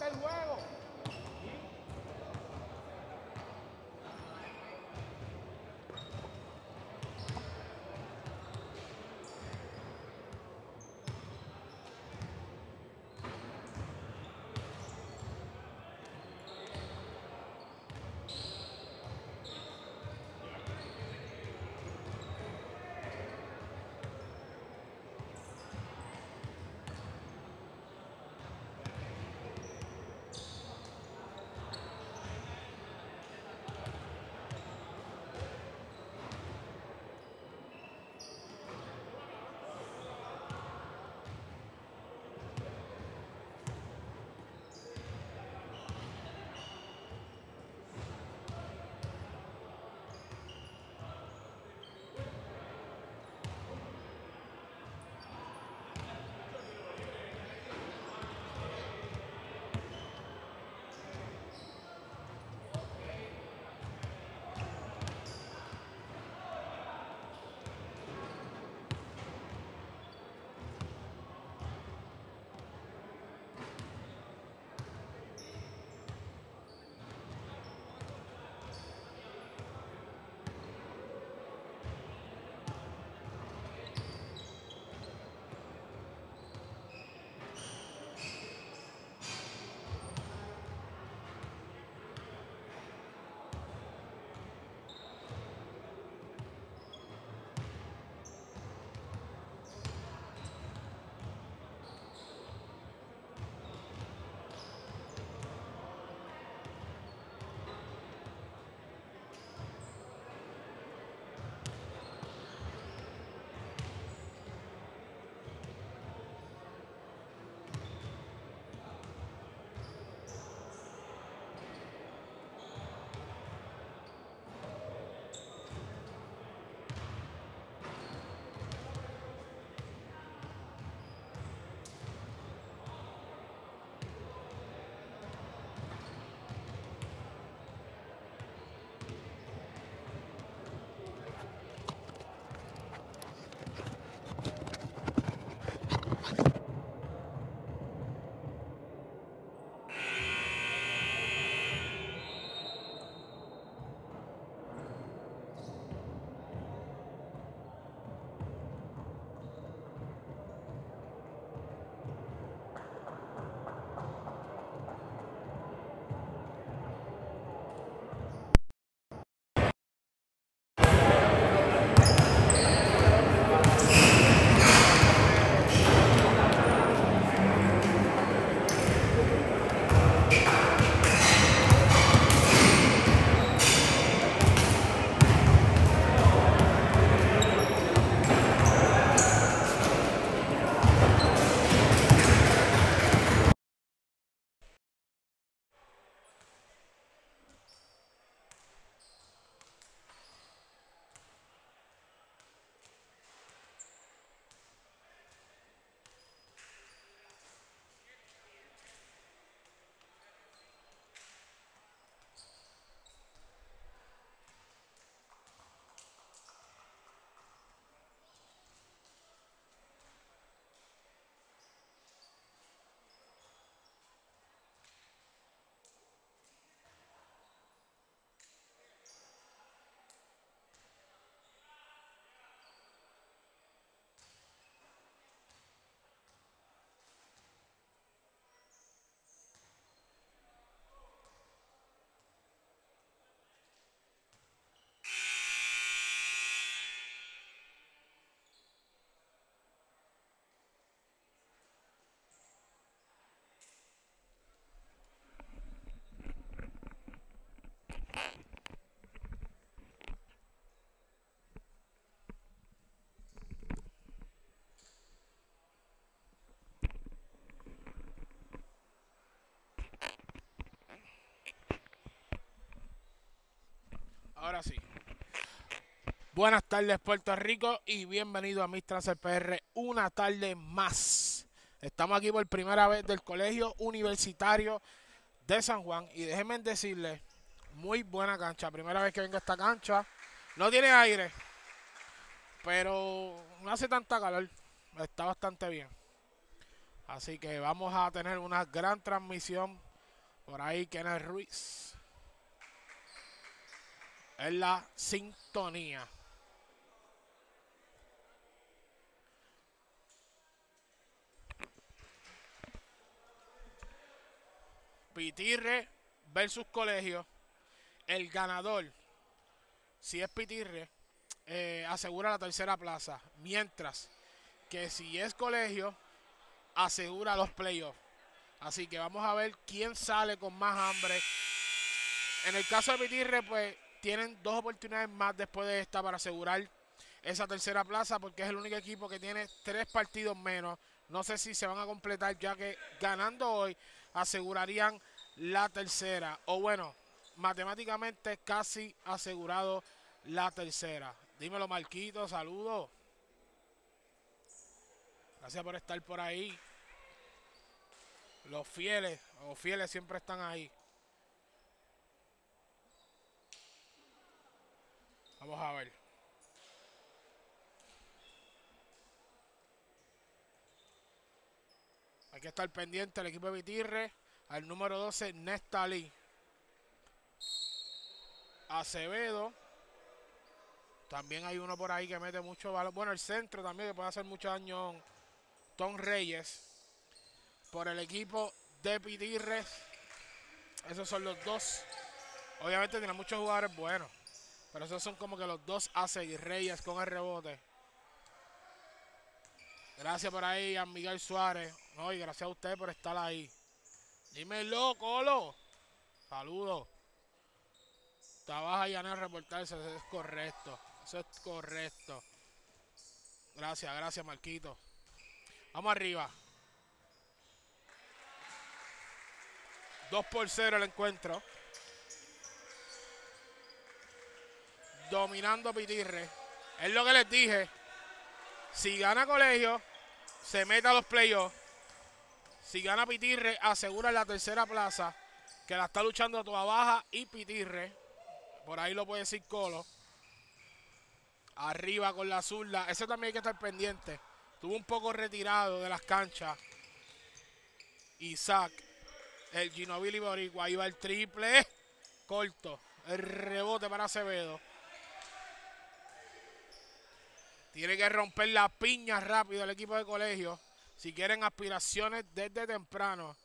El juego. Ahora sí. Buenas tardes Puerto Rico y bienvenido a Mistras PR una tarde más. Estamos aquí por primera vez del Colegio Universitario de San Juan y déjenme decirles, muy buena cancha, primera vez que vengo a esta cancha. No tiene aire, pero no hace tanta calor, está bastante bien. Así que vamos a tener una gran transmisión Por ahí Kenneth Ruiz. Es la sintonía. Pitirre versus Colegio. El ganador, si es Pitirre, eh, asegura la tercera plaza. Mientras que si es Colegio, asegura los playoffs. Así que vamos a ver quién sale con más hambre. En el caso de Pitirre, pues tienen dos oportunidades más después de esta para asegurar esa tercera plaza porque es el único equipo que tiene tres partidos menos. No sé si se van a completar ya que ganando hoy asegurarían la tercera. O bueno, matemáticamente casi asegurado la tercera. Dímelo Marquito, saludos. Gracias por estar por ahí. Los fieles, los fieles siempre están ahí. Vamos a ver. Hay que estar pendiente el equipo de Vitirre. Al número 12, Nestali. Acevedo. También hay uno por ahí que mete mucho valor. Bueno, el centro también que puede hacer mucho daño. Tom Reyes. Por el equipo de Pitirre. Esos son los dos. Obviamente tiene muchos jugadores buenos. Pero esos son como que los dos hace y Reyes con el rebote. Gracias por ahí a Miguel Suárez. No, y gracias a usted por estar ahí. Dímelo, Colo. Saludos. Trabaja ya en el reportarse. Eso es correcto. Eso es correcto. Gracias, gracias, Marquito. Vamos arriba. 2 por 0 el encuentro. Dominando Pitirre. Es lo que les dije. Si gana Colegio, se mete a los playoffs. Si gana Pitirre, asegura la tercera plaza. Que la está luchando toda baja y Pitirre. Por ahí lo puede decir Colo. Arriba con la zurda. Ese también hay que estar pendiente. Estuvo un poco retirado de las canchas. Isaac. El Ginobili Boricua. Ahí va el triple. Corto. El rebote para Acevedo. Tiene que romper la piña rápido el equipo de colegio. Si quieren aspiraciones desde temprano.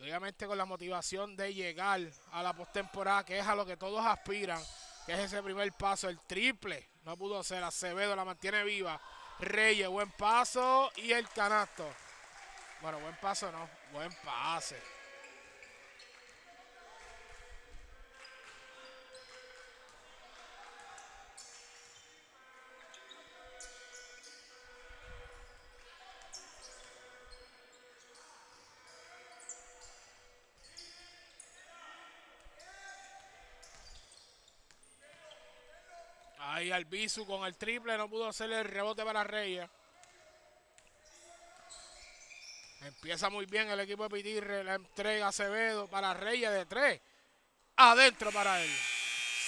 Obviamente con la motivación de llegar a la postemporada, que es a lo que todos aspiran. Que es ese primer paso, el triple. No pudo ser. Acevedo la mantiene viva. Reyes, buen paso. Y el canasto. Bueno, buen paso no. Buen pase. Ahí Albizu con el triple, no pudo hacer el rebote para Reyes. Empieza muy bien el equipo de Pitirre, la entrega Acevedo para Reyes de tres. Adentro para él.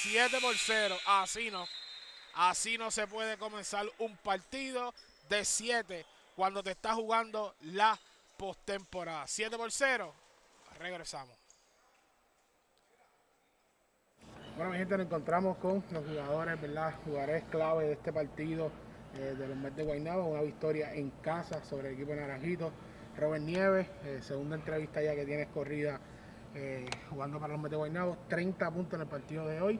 7 por 0, así no. Así no se puede comenzar un partido de 7 cuando te está jugando la postemporada. 7 por 0, regresamos. Bueno, mi gente, nos encontramos con los jugadores, ¿verdad? Jugadores clave de este partido eh, de los Mets de Guaynabo. Una victoria en casa sobre el equipo Naranjito. Robert Nieves, eh, segunda entrevista ya que tienes corrida eh, jugando para los Mets de Guaynabo. 30 puntos en el partido de hoy,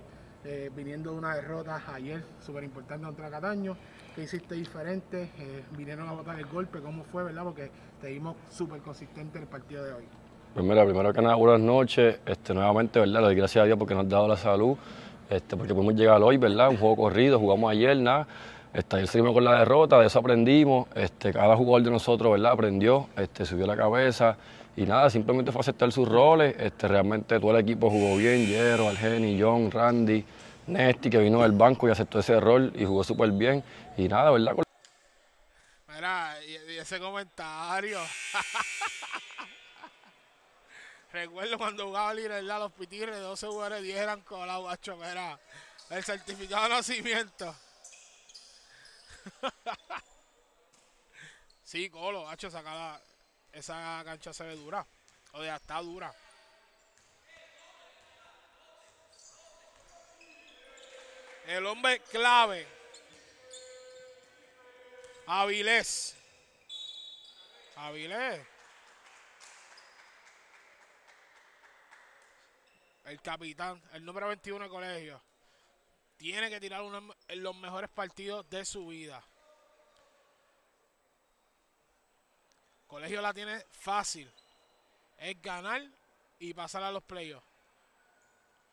viniendo de una derrota ayer súper importante contra Cataño. ¿Qué hiciste diferente? Vinieron a botar el golpe, ¿cómo fue, verdad? Porque te vimos súper consistente en el partido de hoy. Pues mira, primero que nada, buenas noches. Este, nuevamente, ¿verdad? Le doy gracias a Dios porque nos ha dado la salud, este, porque pudimos llegar hoy, ¿verdad? Un juego corrido, jugamos ayer, nada. Este, ayer seguimos con la derrota, de eso aprendimos. Este, cada jugador de nosotros, ¿verdad? Aprendió, este, subió la cabeza y nada, simplemente fue aceptar sus roles. Este, realmente todo el equipo jugó bien, Jero, Algeni, John, Randy, Nesti, que vino del banco y aceptó ese rol y jugó súper bien. Y nada, ¿verdad? Mira, y ese comentario. Recuerdo cuando jugaba Lirelda, los pitirres de 12 jugadores 10 eran colados, acho, era el certificado de nacimiento. sí, colo, hacho, sacada. Esa cancha se ve dura. O sea, está dura. El hombre clave. Avilés. Avilés. El capitán, el número 21 de colegio. Tiene que tirar uno de los mejores partidos de su vida. Colegio la tiene fácil. Es ganar y pasar a los playoffs.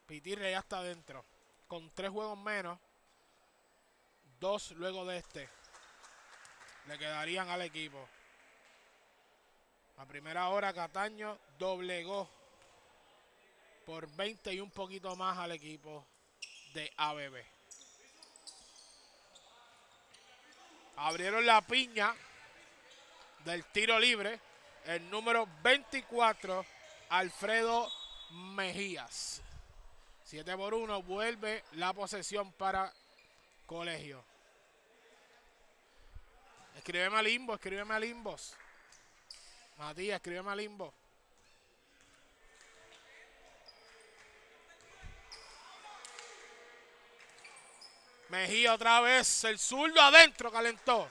Pitirre ya está adentro. Con tres juegos menos. Dos luego de este. Le quedarían al equipo. A primera hora Cataño doblegó por 20 y un poquito más al equipo de ABB. Abrieron la piña del tiro libre. El número 24, Alfredo Mejías. 7 por 1, vuelve la posesión para Colegio. Escríbeme a Limbo, escríbeme a Limbos. Matías, escríbeme a Limbo. Mejía otra vez, el zurdo adentro calentó.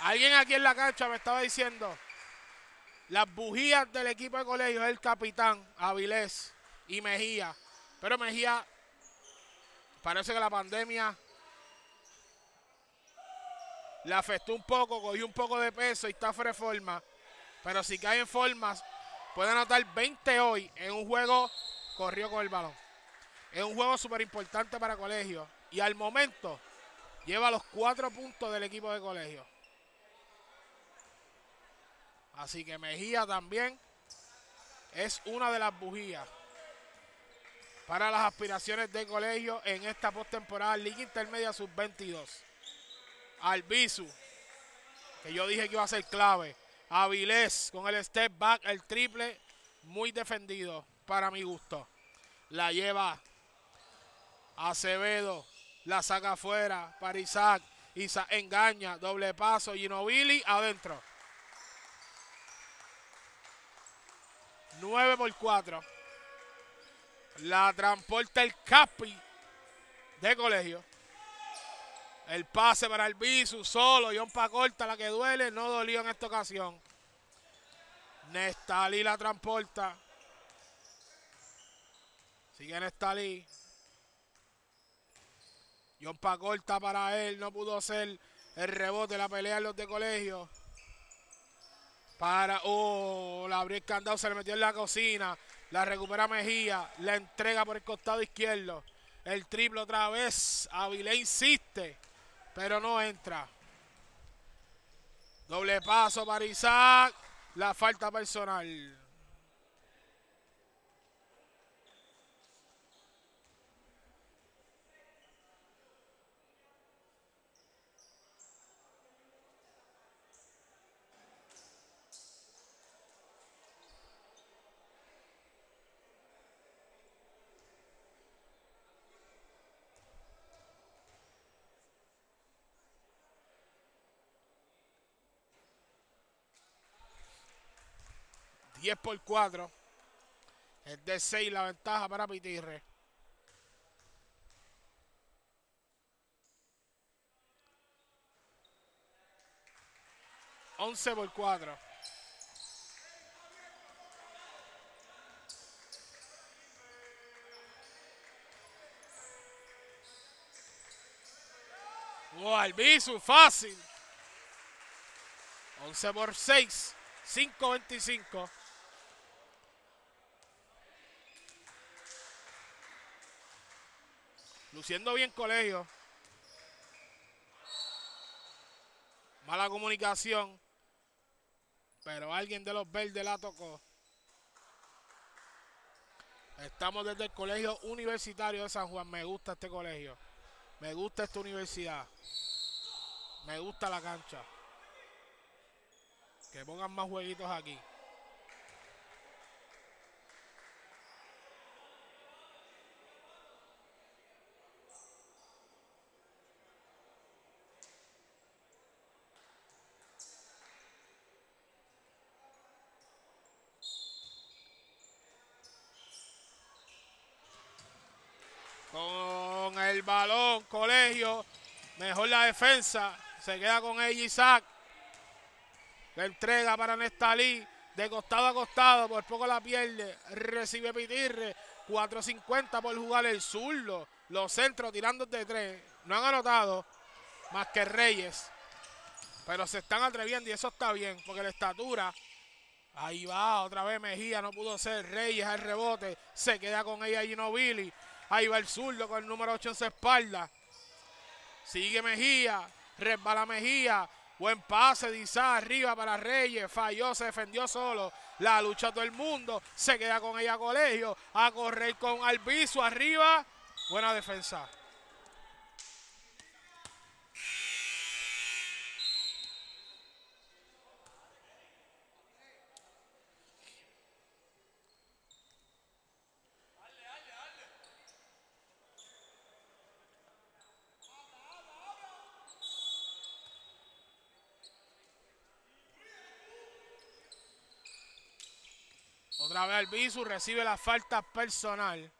Alguien aquí en la cancha me estaba diciendo, las bujías del equipo de colegio es el capitán Avilés y Mejía. Pero Mejía, parece que la pandemia le afectó un poco, cogió un poco de peso y está fuera de forma. Pero si cae en forma, puede anotar 20 hoy en un juego, corrió con el balón. Es un juego súper importante para colegio. Y al momento lleva los cuatro puntos del equipo de colegio. Así que Mejía también es una de las bujías para las aspiraciones de colegio en esta postemporada Liga Intermedia Sub-22. Albizu, que yo dije que iba a ser clave. Avilés con el step back, el triple, muy defendido para mi gusto. La lleva Acevedo, la saca afuera para Isaac. Isaac engaña, doble paso, Ginobili adentro. 9 por 4. La transporta el Capi de colegio. El pase para el Bisu, solo. John corta la que duele. No dolió en esta ocasión. Nestalí la transporta. Sigue Nestalí. John corta para él. No pudo hacer el rebote, la pelea en los de colegio. Para. Oh, la abrió el candado, se le metió en la cocina. La recupera Mejía. La entrega por el costado izquierdo. El triple otra vez. Avilé insiste. Pero no entra. Doble paso para Isaac. La falta personal. 10 por 4. Es de 6 la ventaja para Pitirre. Once por 4. Oh, fácil. 11 por 6. 5.25. Luciendo bien colegio. Mala comunicación. Pero alguien de los verdes la tocó. Estamos desde el colegio universitario de San Juan. Me gusta este colegio. Me gusta esta universidad. Me gusta la cancha. Que pongan más jueguitos aquí. Defensa. Se queda con ella Isaac. La entrega para Nestalí. De costado a costado. Por poco la pierde. Recibe Pitirre. 4.50 por jugar el zurdo. Los centros tirando de tres. No han anotado. Más que Reyes. Pero se están atreviendo y eso está bien. Porque la estatura. Ahí va, otra vez Mejía, no pudo ser Reyes al rebote. Se queda con ella Gino Billy. Ahí va el zurdo con el número 8 en su espalda. Sigue Mejía. Resbala Mejía. Buen pase de arriba para Reyes. Falló, se defendió solo. La lucha todo el mundo. Se queda con ella Colegio. A correr con Albizu arriba. Buena defensa. Otra vez Albizu recibe la falta personal.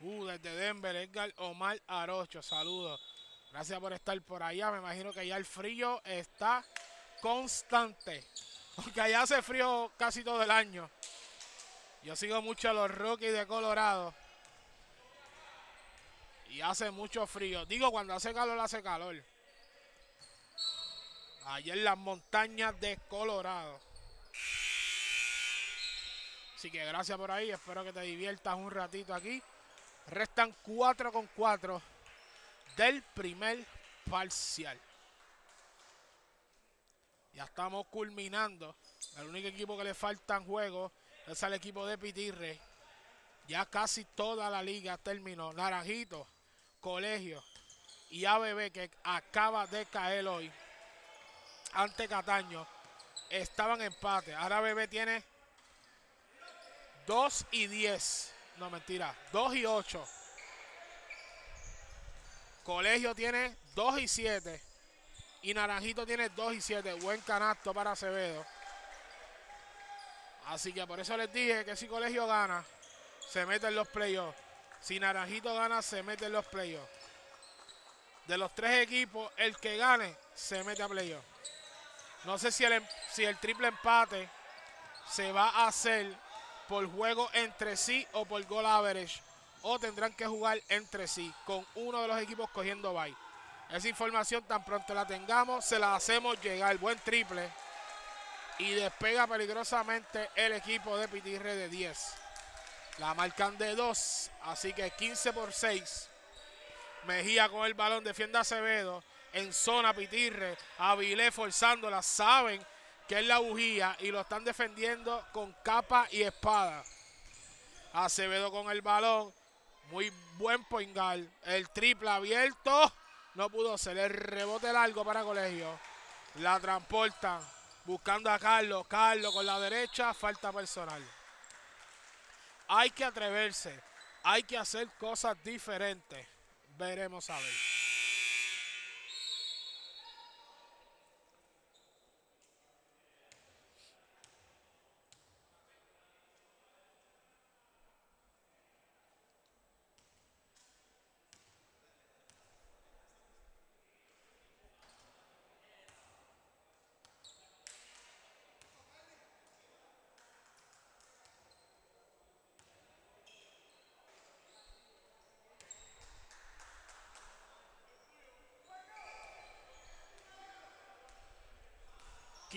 Uh, desde Denver, Edgar Omar Arocho, saludos. Gracias por estar por allá. Me imagino que ya el frío está constante. Porque allá hace frío casi todo el año. Yo sigo mucho a los Rockies de Colorado. Y hace mucho frío. Digo, cuando hace calor, hace calor. Allá en las montañas de Colorado. Así que gracias por ahí. Espero que te diviertas un ratito aquí. Restan 4 con 4 del primer parcial. Ya estamos culminando. El único equipo que le falta en juego es el equipo de Pitirre. Ya casi toda la liga terminó. Naranjito, Colegio y ABB que acaba de caer hoy ante Cataño estaban empate. Ahora Bebé tiene 2 y 10. No, mentira. 2 y 8. Colegio tiene 2 y 7. Y Naranjito tiene 2 y 7. Buen canasto para Acevedo. Así que por eso les dije que si Colegio gana, se mete en los playoffs. Si Naranjito gana, se mete en los playoffs. De los tres equipos, el que gane, se mete a playoffs. No sé si el, em, si el triple empate se va a hacer por juego entre sí o por goal average. O tendrán que jugar entre sí con uno de los equipos cogiendo bye. Esa información tan pronto la tengamos, se la hacemos llegar. Buen triple. Y despega peligrosamente el equipo de Pitirre de 10. La marcan de 2. Así que 15 por 6. Mejía con el balón, defiende a Acevedo en zona Pitirre. Avilé forzándola. Saben que es la bujía y lo están defendiendo con capa y espada. Acevedo con el balón. Muy buen poingal. El triple abierto. No pudo ser. El rebote largo para Colegio. La transportan. Buscando a Carlos. Carlos con la derecha. Falta personal. Hay que atreverse. Hay que hacer cosas diferentes. Veremos a ver.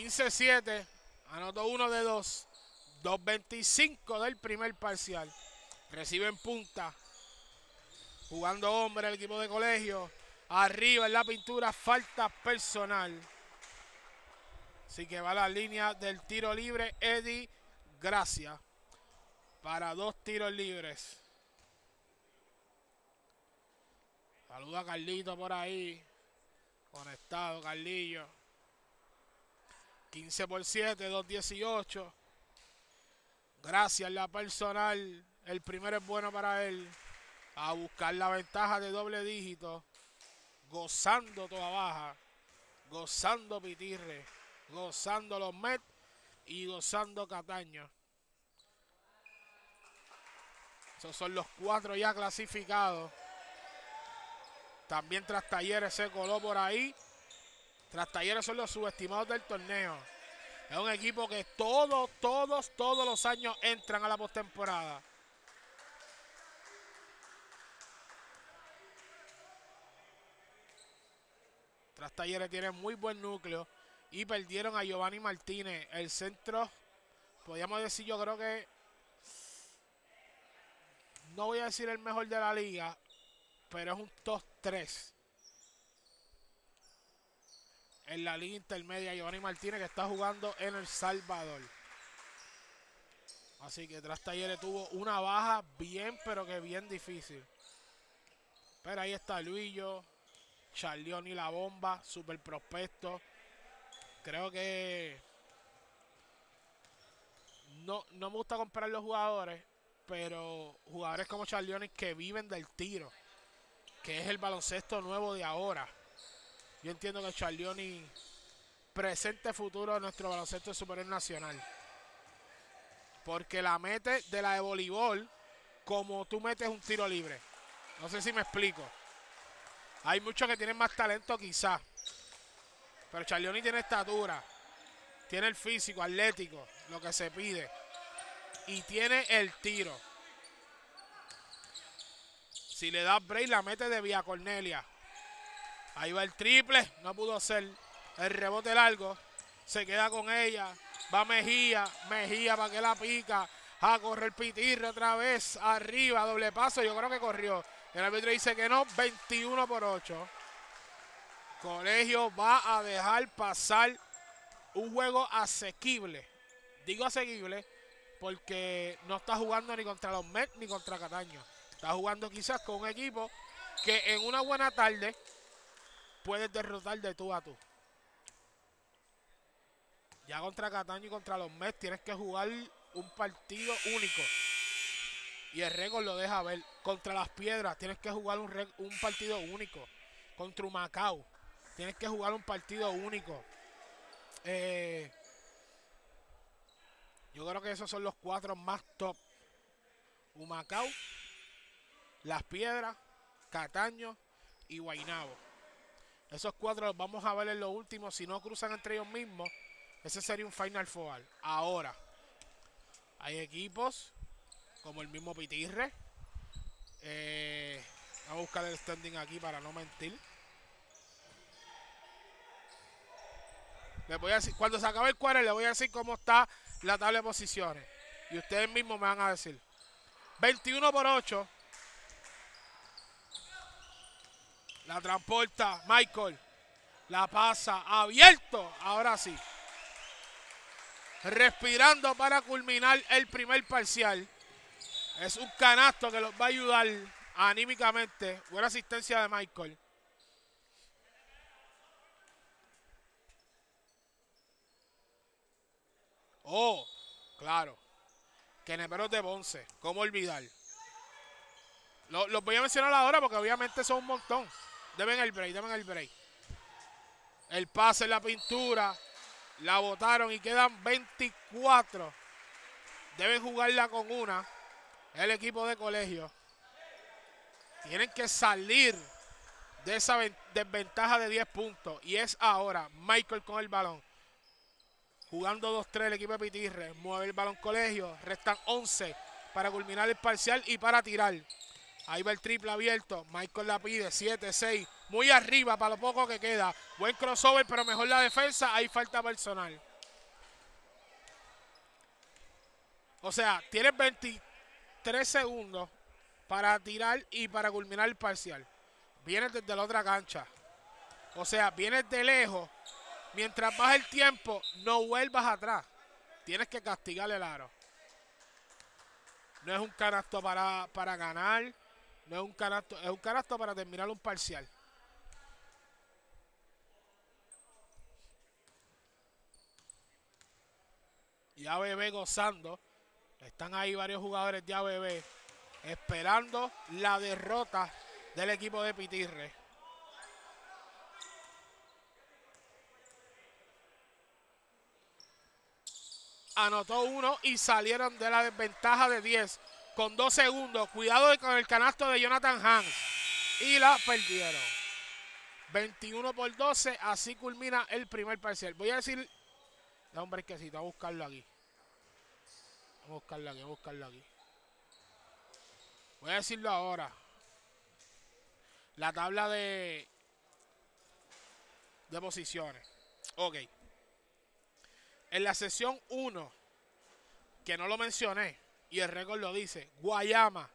15-7. Anotó uno de dos. 2.25 del primer parcial. Recibe en punta. Jugando hombre el equipo de colegio. Arriba en la pintura. Falta personal. Así que va la línea del tiro libre. Eddie Gracia. Para dos tiros libres. Saluda a Carlito por ahí. Conectado, Carlillo. 15 por 7, 2.18. Gracias, la personal. El primero es bueno para él. A buscar la ventaja de doble dígito. Gozando toda baja. Gozando Pitirre. Gozando los Met. Y gozando Cataño. Esos son los cuatro ya clasificados. También tras talleres se coló por ahí. Tras talleres son los subestimados del torneo. Es un equipo que todos, todos, todos los años entran a la postemporada. Tras talleres tiene muy buen núcleo. Y perdieron a Giovanni Martínez. El centro, podríamos decir, yo creo que. No voy a decir el mejor de la liga, pero es un top 3 en la liga intermedia. Giovanni Martínez que está jugando en El Salvador. Así que tras talleres tuvo una baja bien, pero que bien difícil. Pero ahí está Luillo, Charlioni la bomba, super prospecto. Creo que no, no me gusta comprar los jugadores, pero jugadores como Charlioni que viven del tiro, que es el baloncesto nuevo de ahora. Yo entiendo que Charlioni presente futuro de nuestro baloncesto superior nacional. Porque la mete de la de voleibol como tú metes un tiro libre. No sé si me explico. Hay muchos que tienen más talento quizás. Pero Charlioni tiene estatura. Tiene el físico, atlético, lo que se pide. Y tiene el tiro. Si le das break, la mete de Vía Cornelia. Ahí va el triple. No pudo ser. El rebote largo. Se queda con ella. Va Mejía. Mejía para que la pica. A correr Pitirre otra vez. Arriba. Doble paso. Yo creo que corrió. El árbitro dice que no. 21 por 8. Colegio va a dejar pasar un juego asequible. Digo asequible porque no está jugando ni contra los Mets ni contra Cataño. Está jugando quizás con un equipo que en una buena tarde puedes derrotar de tú a tú. Ya contra Cataño y contra los Mets tienes que jugar un partido único. Y el récord lo deja ver. Contra las piedras tienes que jugar un, un partido único. Contra Macao tienes que jugar un partido único. Eh, yo creo que esos son los cuatro más top. Humacao, Las Piedras, Cataño y Guainabo. Esos cuatro los vamos a ver en lo último. Si no cruzan entre ellos mismos, ese sería un Final Four. Ahora, hay equipos como el mismo Pitirre. Eh, vamos a buscar el standing aquí para no mentir. Les voy a decir, cuando se acabe el cuadro, les voy a decir cómo está la tabla de posiciones. Y ustedes mismos me van a decir. 21 por 8. La transporta Michael. La pasa abierto. Ahora sí. Respirando para culminar el primer parcial. Es un canasto que los va a ayudar anímicamente. Buena asistencia de Michael. Oh, claro. Queneperos de Bonce. ¿Cómo olvidar? Los voy a mencionar ahora porque obviamente son un montón. Deben el break, deben el break. El pase en la pintura. La botaron y quedan 24. Deben jugarla con una. El equipo de colegio. Tienen que salir de esa desventaja de 10 puntos. Y es ahora Michael con el balón. Jugando 2-3 el equipo de Pitirre. Mueve el balón colegio. Restan 11 para culminar el parcial y para tirar. Ahí va el triple abierto. Michael la pide. 7-6. Muy arriba para lo poco que queda. Buen crossover, pero mejor la defensa. Hay falta personal. O sea, tienes 23 segundos para tirar y para culminar el parcial. Vienes desde la otra cancha. O sea, vienes de lejos. Mientras baja el tiempo, no vuelvas atrás. Tienes que castigar el aro. No es un canasto para, para ganar. No es un canasto, es un canasto para terminar un parcial. Y ABB gozando. Están ahí varios jugadores de ABB esperando la derrota del equipo de Pitirre. Anotó uno y salieron de la desventaja de 10 con dos segundos. Cuidado con el canasto de Jonathan Hans. Y la perdieron. 21 por 12. Así culmina el primer parcial. Voy a decir. Da un brequecito. a buscarlo aquí. Vamos a buscarlo aquí. Vamos a buscarlo aquí. Voy a decirlo ahora. La tabla de. De posiciones. Ok. En la sesión 1, que no lo mencioné, y el récord lo dice, Guayama,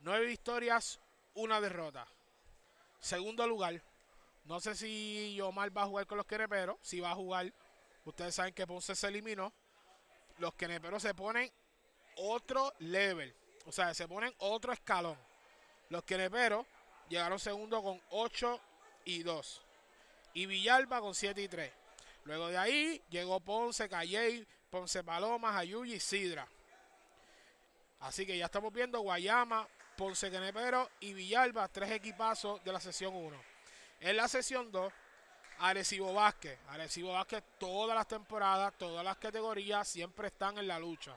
9 victorias, una derrota. Segundo lugar, no sé si Omar va a jugar con los queneperos, si va a jugar, ustedes saben que Ponce se eliminó. Los queneperos se ponen otro level, o sea, se ponen otro escalón. Los queneperos llegaron segundo con 8 y 2. Y Villalba con 7 y 3. Luego de ahí llegó Ponce, Calley, Ponce Palomas, Ayuyi y Sidra. Así que ya estamos viendo Guayama, Ponce Quenepero y Villalba, tres equipazos de la sesión 1. En la sesión 2, Arecibo Vázquez. Arecibo Vázquez todas las temporadas, todas las categorías siempre están en la lucha.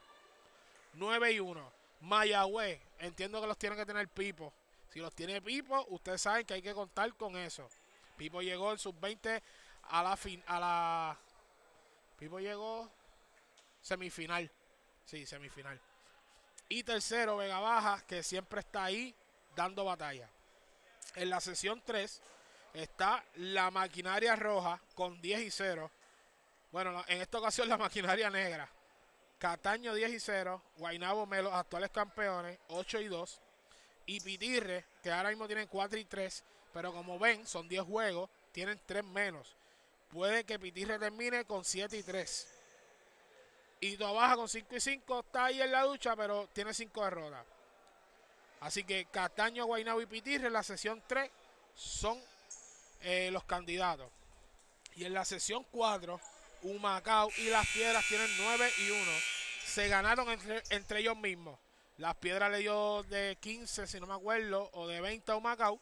9 y 1. Mayagüez, entiendo que los tiene que tener Pipo. Si los tiene Pipo, ustedes saben que hay que contar con eso. Pipo llegó en sus 20 a la fin, a la Pipo llegó semifinal. Sí, semifinal. Y tercero, Vega Baja, que siempre está ahí dando batalla. En la sesión 3 está la maquinaria roja con 10 y 0. Bueno, en esta ocasión la maquinaria negra. Cataño 10 y 0. Guainabo Melo, actuales campeones, 8 y 2. Y Pitirre, que ahora mismo tienen 4 y 3. Pero como ven, son 10 juegos, tienen 3 menos. Puede que Pitirre termine con 7 y 3. Y Baja con 5 y 5 está ahí en la ducha, pero tiene 5 derrotas. Así que Castaño, Guaynabo y Pitirre en la sesión 3 son eh, los candidatos. Y en la sesión 4, Humacao y Las Piedras tienen 9 y 1. Se ganaron entre, entre ellos mismos. Las Piedras le dio de 15, si no me acuerdo, o de 20 a Humacao.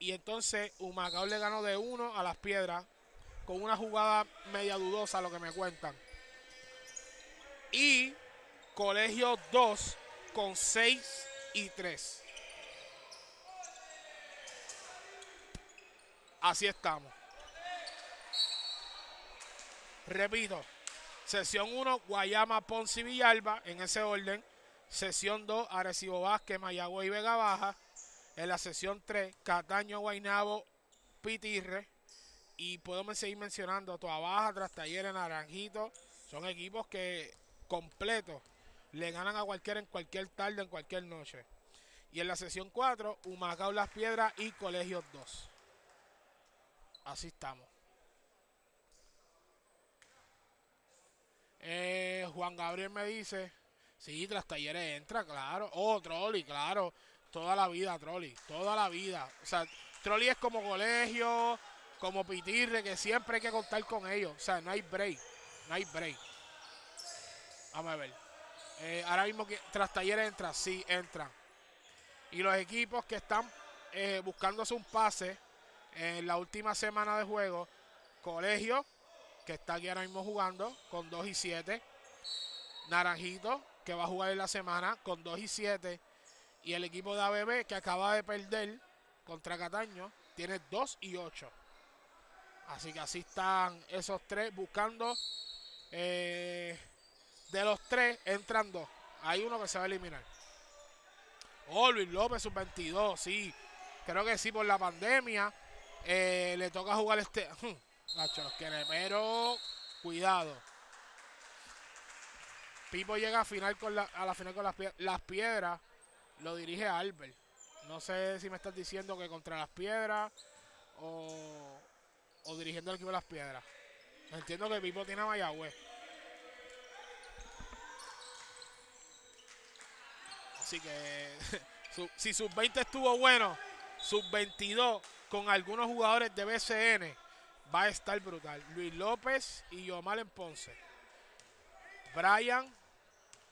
Y entonces Humacao le ganó de 1 a Las Piedras con una jugada media dudosa, lo que me cuentan. Y Colegio 2 con 6 y 3. Así estamos. Repito, sesión 1, Guayama, Ponce y Villalba, en ese orden. Sesión 2, Arecibo Vázquez, Mayagüez y Vega Baja. En la sesión 3, Cataño, Guainabo, Pitirre. Y puedo seguir mencionando Toa Baja, Tras Naranjito. Son equipos que completos le ganan a cualquiera en cualquier tarde, en cualquier noche. Y en la sesión 4, Humacao Las Piedras y Colegios 2. Así estamos. Eh, Juan Gabriel me dice, sí, tras talleres entra, claro. Oh, Trolli, claro. Toda la vida, Trolli. Toda la vida. O sea, Trolli es como colegio, como Pitirre, que siempre hay que contar con ellos. O sea, no hay break. No hay break. Vamos a ver. Eh, ahora mismo que tras talleres entra, sí, entra. Y los equipos que están eh, buscándose un pase en la última semana de juego, Colegio, que está aquí ahora mismo jugando con 2 y 7. Naranjito, que va a jugar en la semana con 2 y 7. Y el equipo de ABB, que acaba de perder contra Cataño, tiene 2 y 8. Así que así están esos tres buscando. Eh, de los tres entran dos. Hay uno que se va a eliminar. Oh, Luis López, sub 22, sí. Creo que sí, por la pandemia. Eh, le toca jugar este. pero cuidado. Pipo llega a, final con la, a la final con las, las piedras. Lo dirige Albert. No sé si me estás diciendo que contra las piedras o, o dirigiendo el equipo de las piedras. Entiendo que Pipo tiene a. Así que si sub 20 estuvo bueno, sub 22 con algunos jugadores de BCN va a estar brutal. Luis López y Omar en Ponce. Brian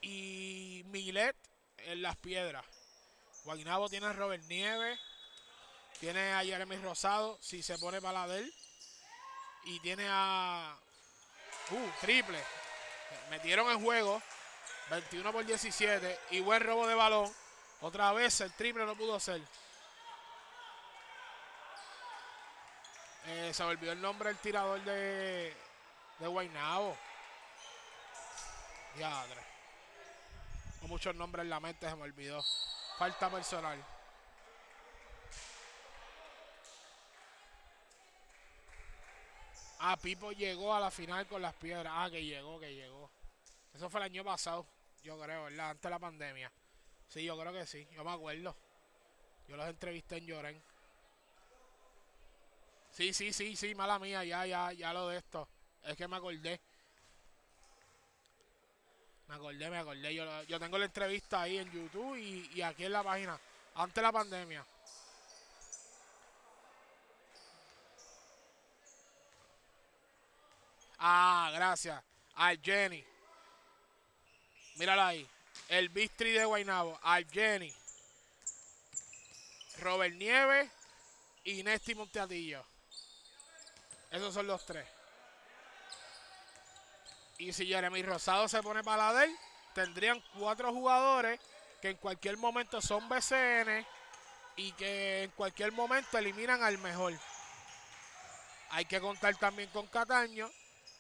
y Milet en las piedras. Guaynabo tiene a Robert Nieves. Tiene a Jeremy Rosado, si se pone para él. Y tiene a. Uh, triple. Metieron en juego. 21 por 17. Y buen robo de balón. Otra vez el triple no pudo ser. Eh, se olvidó el nombre del tirador de, de Guaynabo. Diadre. Con muchos nombres en la mente se me olvidó. Falta personal. Ah, Pipo llegó a la final con las piedras. Ah, que llegó, que llegó. Eso fue el año pasado, yo creo, ¿verdad? Antes de la pandemia. Sí, yo creo que sí. Yo me acuerdo. Yo los entrevisté en Lloren. Sí, sí, sí, sí, mala mía, ya, ya, ya lo de esto. Es que me acordé. Me acordé, me acordé. Yo, yo tengo la entrevista ahí en YouTube y, y aquí en la página. Antes de la pandemia. Ah, gracias. Al Jenny. Mírala ahí. El Bistri de Guaynabo. Al Jenny. Robert Nieves y Nesti Monteatillo. Esos son los tres. Y si Jeremy Rosado se pone para la de él, tendrían cuatro jugadores que en cualquier momento son BCN y que en cualquier momento eliminan al mejor. Hay que contar también con Cataño,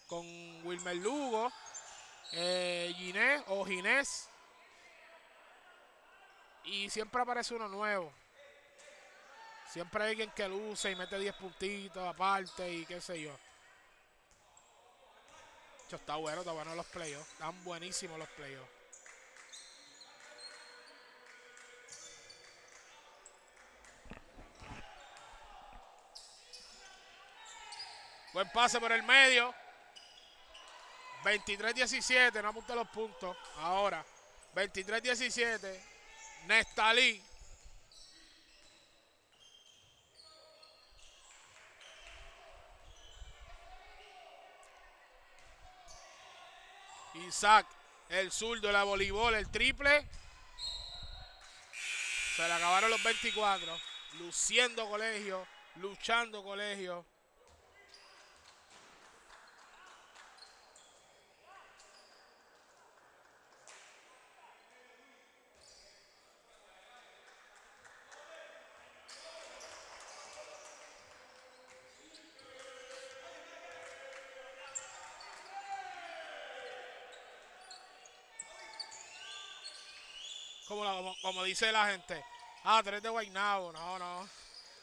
con Wilmer Lugo, eh, Ginés o Ginés. Y siempre aparece uno nuevo. Siempre hay alguien que luce y mete 10 puntitos aparte y qué sé yo. Esto está bueno, está bueno los playoffs. Están buenísimos los playoffs. Buen pase por el medio. 23-17, no apunta los puntos. Ahora, 23-17. Nestalí. Isaac, el zurdo, la voleibol, el triple. Se le acabaron los 24. Luciendo colegio, luchando colegio. Como, dice la gente. Ah, tres de Guaynabo. No, no.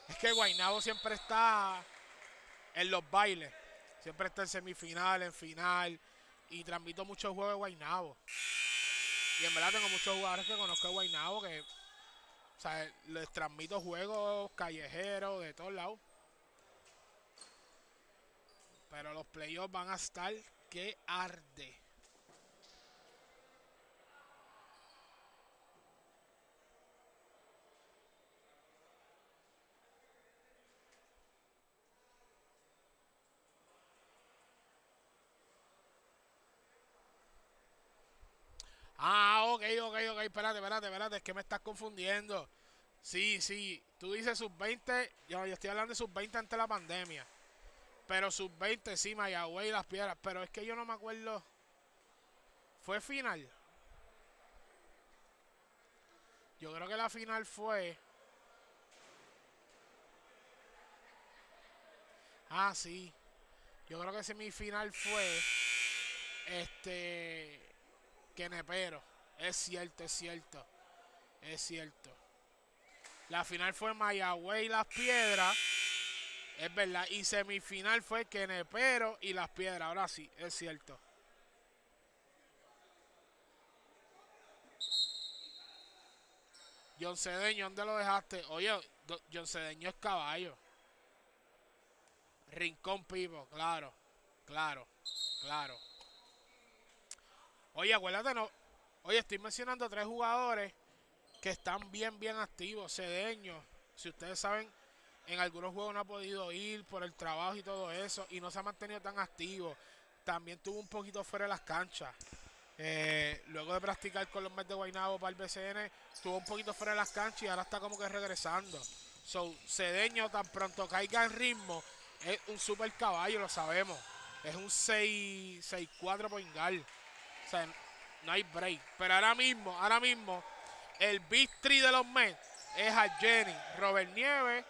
Es que Guaynabo siempre está en los bailes. Siempre está en semifinal, en final. Y transmito muchos juegos de Guaynabo. Y en verdad tengo muchos jugadores que conozco de Guaynabo que. O sea, les transmito juegos callejeros de todos lados. Pero los playoffs van a estar que arde. Ah, ok, ok, ok, espérate, espérate, espérate, es que me estás confundiendo. Sí, sí, tú dices sub-20, yo, estoy hablando de sub-20 antes de la pandemia. Pero sub-20, sí, Mayagüey y las piedras, pero es que yo no me acuerdo. ¿Fue final? Yo creo que la final fue... Ah, sí. Yo creo que semifinal fue... Este... Quenepero. Es cierto, es cierto. Es cierto. La final fue Mayagüey y Las Piedras. Es verdad. Y semifinal fue Quenepero y Las Piedras. Ahora sí, es cierto. John Cedeño, ¿dónde lo dejaste? Oye, John Cedeño es caballo. Rincón Pipo, claro, claro, claro. Oye, acuérdate, no. Oye, estoy mencionando tres jugadores que están bien, bien activos. Cedeño, si ustedes saben, en algunos juegos no ha podido ir por el trabajo y todo eso, y no se ha mantenido tan activo. También tuvo un poquito fuera de las canchas. Eh, luego de practicar con los Mets de Guaynabo para el BCN, estuvo un poquito fuera de las canchas y ahora está como que regresando. So, Cedeño, tan pronto caiga en ritmo, es un super caballo, lo sabemos. Es un 6-4 point guard. O sea, no hay break. Pero ahora mismo, ahora mismo, el victory de los Mets es a Jenny, Robert Nieves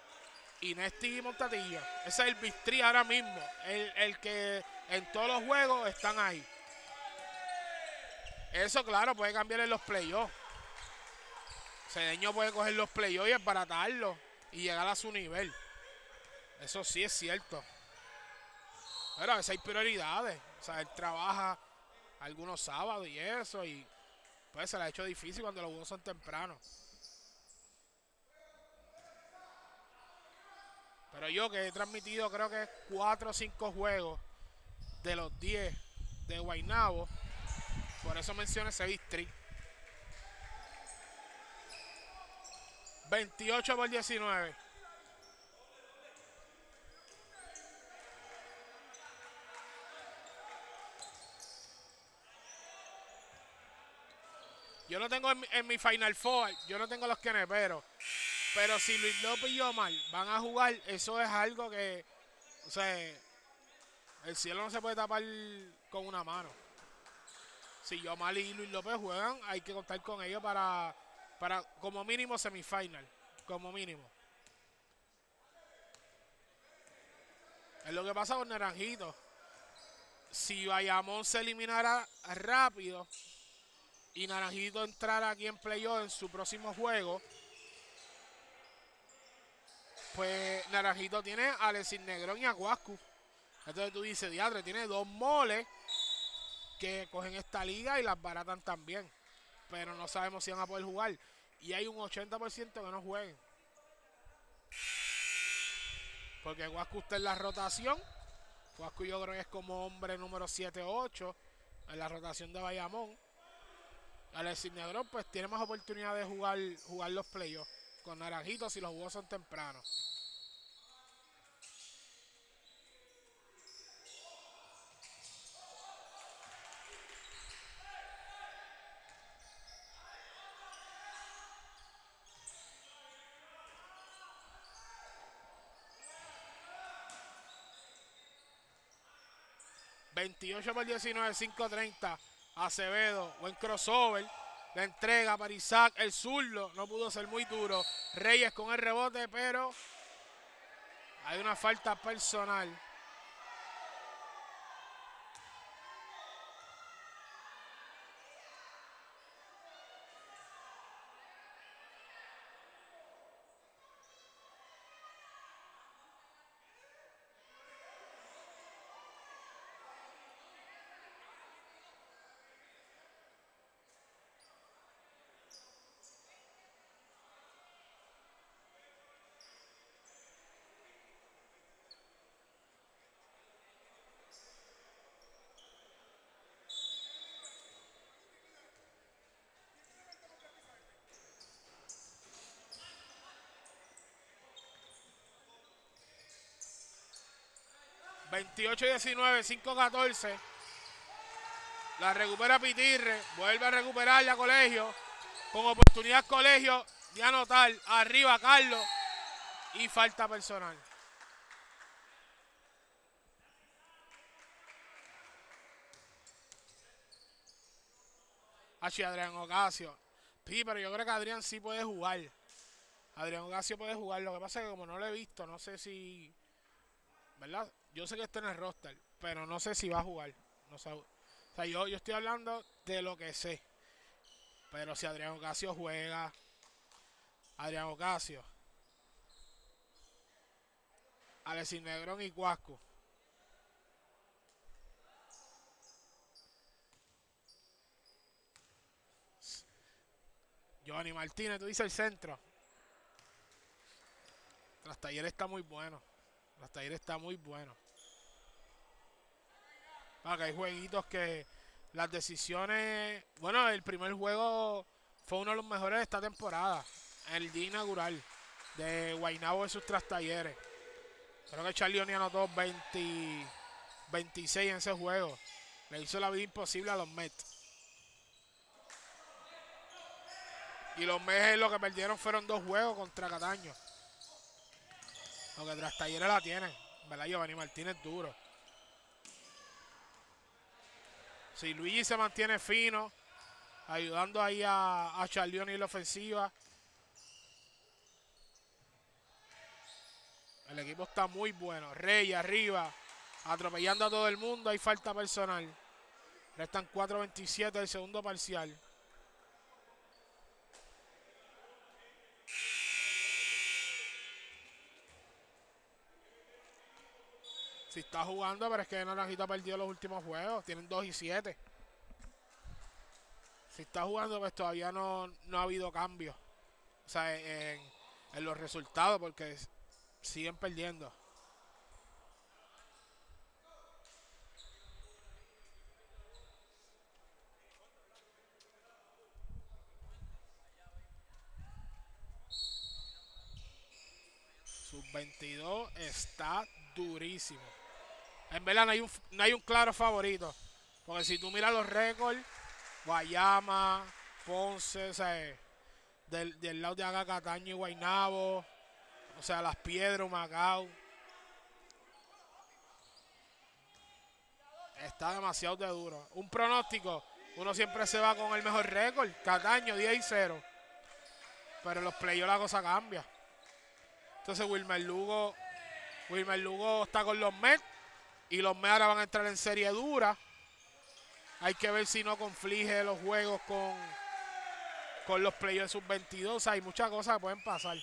y Nesty Montatilla. Ese es el victory ahora mismo. El, el que en todos los juegos están ahí. Eso, claro, puede cambiar en los playoffs. Cedeño puede coger los playoffs y esbaratarlos y llegar a su nivel. Eso sí es cierto. Pero a veces hay prioridades. O sea, él trabaja algunos sábados y eso. Y pues se le ha hecho difícil cuando los juegos son tempranos. Pero yo que he transmitido creo que 4 o 5 juegos de los 10 de Guaynabo. Por eso menciono ese victory. 28 por 19. Yo no tengo en mi, Final Four, yo no tengo los queneperos. Pero si Luis López y Omar van a jugar, eso es algo que, o sea, el cielo no se puede tapar con una mano. Si Omar y Luis López juegan, hay que contar con ellos para, para como mínimo semifinal, como mínimo. Es lo que pasa con Naranjito. Si Bayamón se eliminara rápido, y Naranjito entrar aquí en playoff en su próximo juego, pues Naranjito tiene a Alexis Negrón y a Guascu. Entonces tú dices, diadre, tiene dos moles que cogen esta liga y las baratan también. Pero no sabemos si van a poder jugar. Y hay un 80% que no jueguen. Porque Guascu está en la rotación. Guascu yo creo que es como hombre número 7-8 en la rotación de Bayamón. Alexis Negrón pues tiene más oportunidad de jugar, jugar los playoffs con Naranjitos si los juegos son tempranos. ...28 por 19, 5.30... Acevedo, buen crossover. La entrega para Isaac, el zurdo. No pudo ser muy duro. Reyes con el rebote, pero hay una falta personal. 28-19, 5-14. La recupera Pitirre. Vuelve a recuperarla Colegio. Con oportunidad Colegio de anotar. Arriba Carlos. Y falta personal. H. Adrián Ocasio. Sí, pero yo creo que Adrián sí puede jugar. Adrián Ocasio puede jugar. Lo que pasa es que como no lo he visto, no sé si... ¿Verdad? Yo sé que está en el roster, pero no sé si va a jugar. No sé. O sea, yo, yo estoy hablando de lo que sé. Pero si Adrián Ocasio juega, Adrián Ocasio, Alexis Negrón y Cuasco. Giovanni Martínez, tú dices el centro. Tras taller está muy bueno. Ahí está muy bueno. Acá hay jueguitos que las decisiones. Bueno, el primer juego fue uno de los mejores de esta temporada. El día inaugural de Guaynabo sus Trastalleres. Creo que Charlie Oni anotó 20, 26 en ese juego. Le hizo la vida imposible a los Mets. Y los Mets lo que perdieron fueron dos juegos contra Cataño. Aunque tras talleres la tiene. ¿Verdad? Giovanni Martínez duro. Si Luigi se mantiene fino, ayudando ahí a, a Charlioni en la ofensiva. El equipo está muy bueno. Rey arriba, atropellando a todo el mundo. Hay falta personal. Restan 4.27 del segundo parcial. Si está jugando, pero es que Naranjito ha perdido los últimos juegos. Tienen 2 y 7. Si está jugando, pues todavía no, no ha habido cambio. O sea, en, en los resultados, porque siguen perdiendo. Sub 22 está durísimo. En verdad no hay un, no hay un claro favorito. Porque si tú miras los récords, Guayama, Ponce, o sea, del, del lado de acá Cataño y Guaynabo, o sea, Las Piedras, Macao. Está demasiado de duro. Un pronóstico, uno siempre se va con el mejor récord. Cataño 10 y 0. Pero en los playoffs la cosa cambia. Entonces Wilmer Lugo, Wilmer Lugo está con los Mets y los Mets ahora van a entrar en serie dura. Hay que ver si no conflige los juegos con, con los playoffs sub-22. Hay muchas cosas que pueden pasar.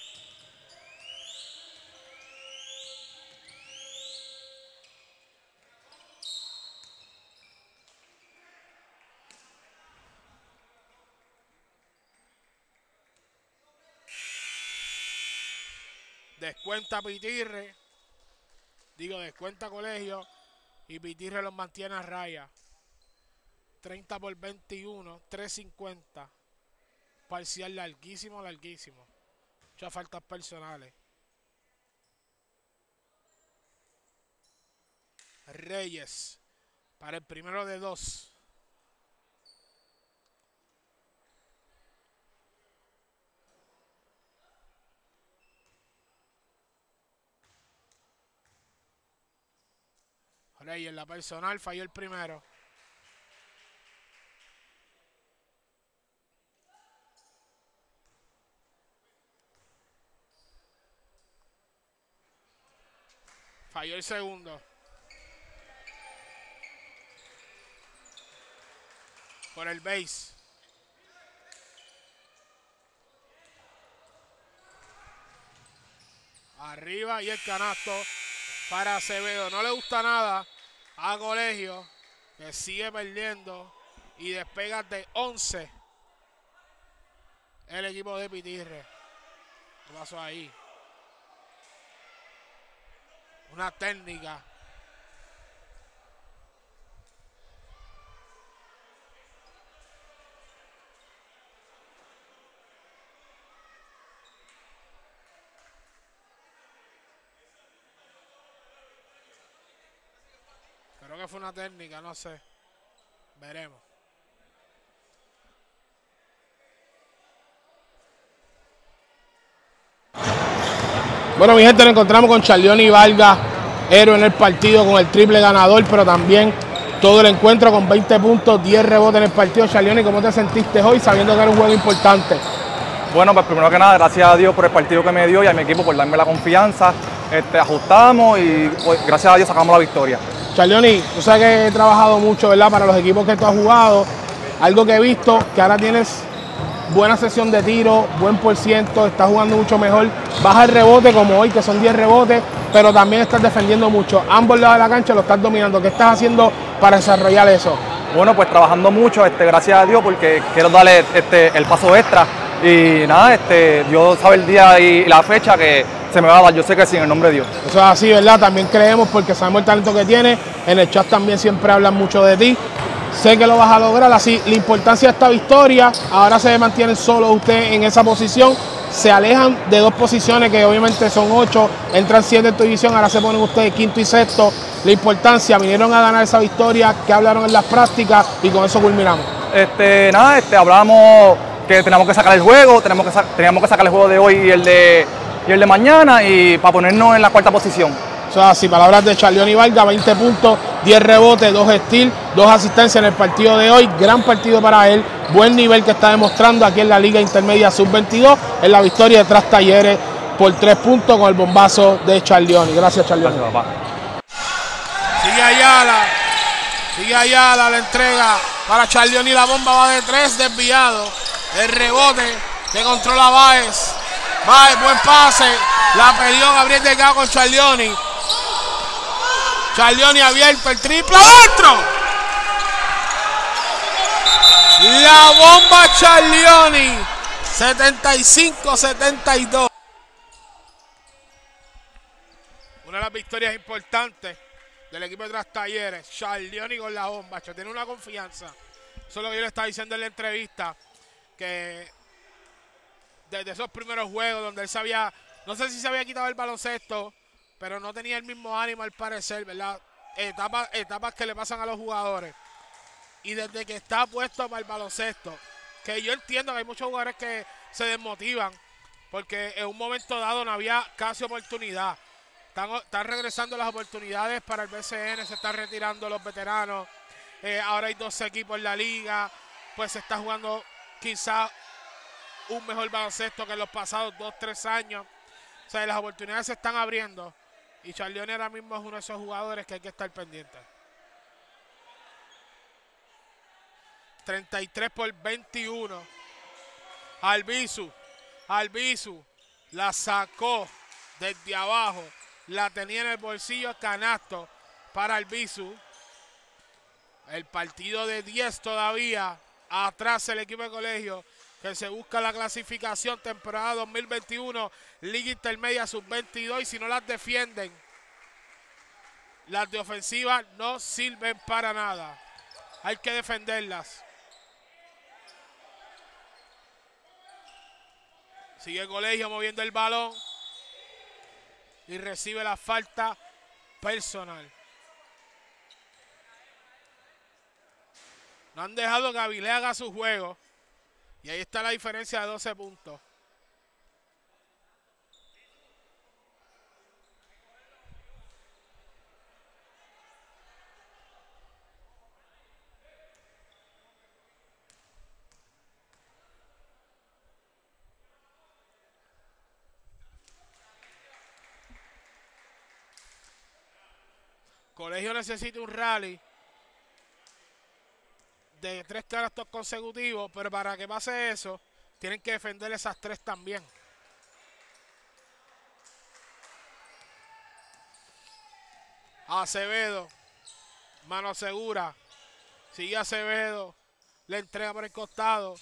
Descuenta Pitirre. Digo, descuenta colegio. Y Pitirre los mantiene a raya. 30 por 21, 350. Parcial larguísimo, larguísimo. Muchas faltas personales. Reyes. Para el primero de dos. Reyes, la personal, falló el primero. Falló el segundo. Por el base. Arriba y el canasto para Acevedo. No le gusta nada a Colegio, que sigue perdiendo y despega de 11 el equipo de Pitirre. ¿Qué pasó ahí? Una técnica. Fue una técnica, no sé. Veremos. Bueno, mi gente, nos encontramos con Charlioni Vargas, héroe en el partido con el triple ganador, pero también todo el encuentro con 20 puntos, 10 rebotes en el partido. Charlioni, ¿cómo te sentiste hoy sabiendo que era un juego importante? Bueno, pues primero que nada, gracias a Dios por el partido que me dio y a mi equipo por darme la confianza. Este, ajustamos y pues, gracias a Dios sacamos la victoria. Charlioni, tú sabes que he trabajado mucho, ¿verdad? Para los equipos que tú has jugado. Algo que he visto, que ahora tienes buena sesión de tiro, buen por ciento, estás jugando mucho mejor. Baja el rebote como hoy, que son 10 rebotes, pero también estás defendiendo mucho. Ambos lados de la cancha lo estás dominando. ¿Qué estás haciendo para desarrollar eso? Bueno, pues trabajando mucho, este, gracias a Dios, porque quiero darle este, el paso extra. Y nada, este, Dios sabe el día y la fecha que se me va a dar. Yo sé que sí, en el nombre de Dios. Eso es así, ¿verdad? También creemos porque sabemos el talento que tienes. En el chat también siempre hablan mucho de ti. Sé que lo vas a lograr, así la importancia de esta victoria, ahora se mantiene solo usted en esa posición, se alejan de dos posiciones que obviamente son ocho, entran siete en tu división, ahora se ponen ustedes quinto y sexto. La importancia, vinieron a ganar esa victoria, que hablaron en las prácticas y con eso culminamos. Este, nada, este, hablamos que tenemos que sacar el juego, tenemos que, teníamos que sacar el juego de hoy y el de, y el de mañana y para ponernos en la cuarta posición. Eso es así, palabras de Charleón y Valga, 20 puntos, 10 rebotes, 2 steals, 2 asistencias en el partido de hoy. Gran partido para él, buen nivel que está demostrando aquí en la Liga Intermedia Sub-22, en la victoria de Tras Talleres por 3 puntos con el bombazo de Charleón. Gracias, Charleón. Gracias, papá. Sigue Ayala, sigue Ayala, la entrega para Charleón y la bomba va de 3, desviado. El rebote que controla Baez. Baez, buen pase. La perdió Gabriel Delgado con Charlioni. Charlioni abierto, el triple adentro. La bomba Charlioni. 75-72. Una de las victorias importantes del equipo de Tras Talleres. Charlioni con la bomba. Tiene una confianza. Eso es lo que yo le estaba diciendo en la entrevista. Que desde esos primeros juegos donde él sabía, no sé si se había quitado el baloncesto, pero no tenía el mismo ánimo al parecer, ¿verdad? Etapas, etapas que le pasan a los jugadores. Y desde que está puesto para el baloncesto, que yo entiendo que hay muchos jugadores que se desmotivan, porque en un momento dado no había casi oportunidad. Están, están regresando las oportunidades para el BCN, se están retirando los veteranos. Eh, ahora hay dos equipos en la liga, pues se está jugando quizá un mejor baloncesto que en los pasados dos, tres años. O sea, las oportunidades se están abriendo. Y Charleone ahora mismo es uno de esos jugadores que hay que estar pendiente. 33 por 21. Albizu. Albizu la sacó desde abajo. La tenía en el bolsillo canasto para Albizu. El partido de 10 todavía. Atrás el equipo de colegio que se busca la clasificación temporada 2021, Liga Intermedia Sub-22 y si no las defienden, las de ofensiva no sirven para nada. Hay que defenderlas. Sigue el colegio moviendo el balón y recibe la falta personal. No han dejado que Avilé haga su juego. Y ahí está la diferencia de 12 puntos. Colegio necesita un rally tres canastos consecutivos, pero para que pase eso, tienen que defender esas tres también. Acevedo, mano segura, sigue Acevedo, le entrega por el costado.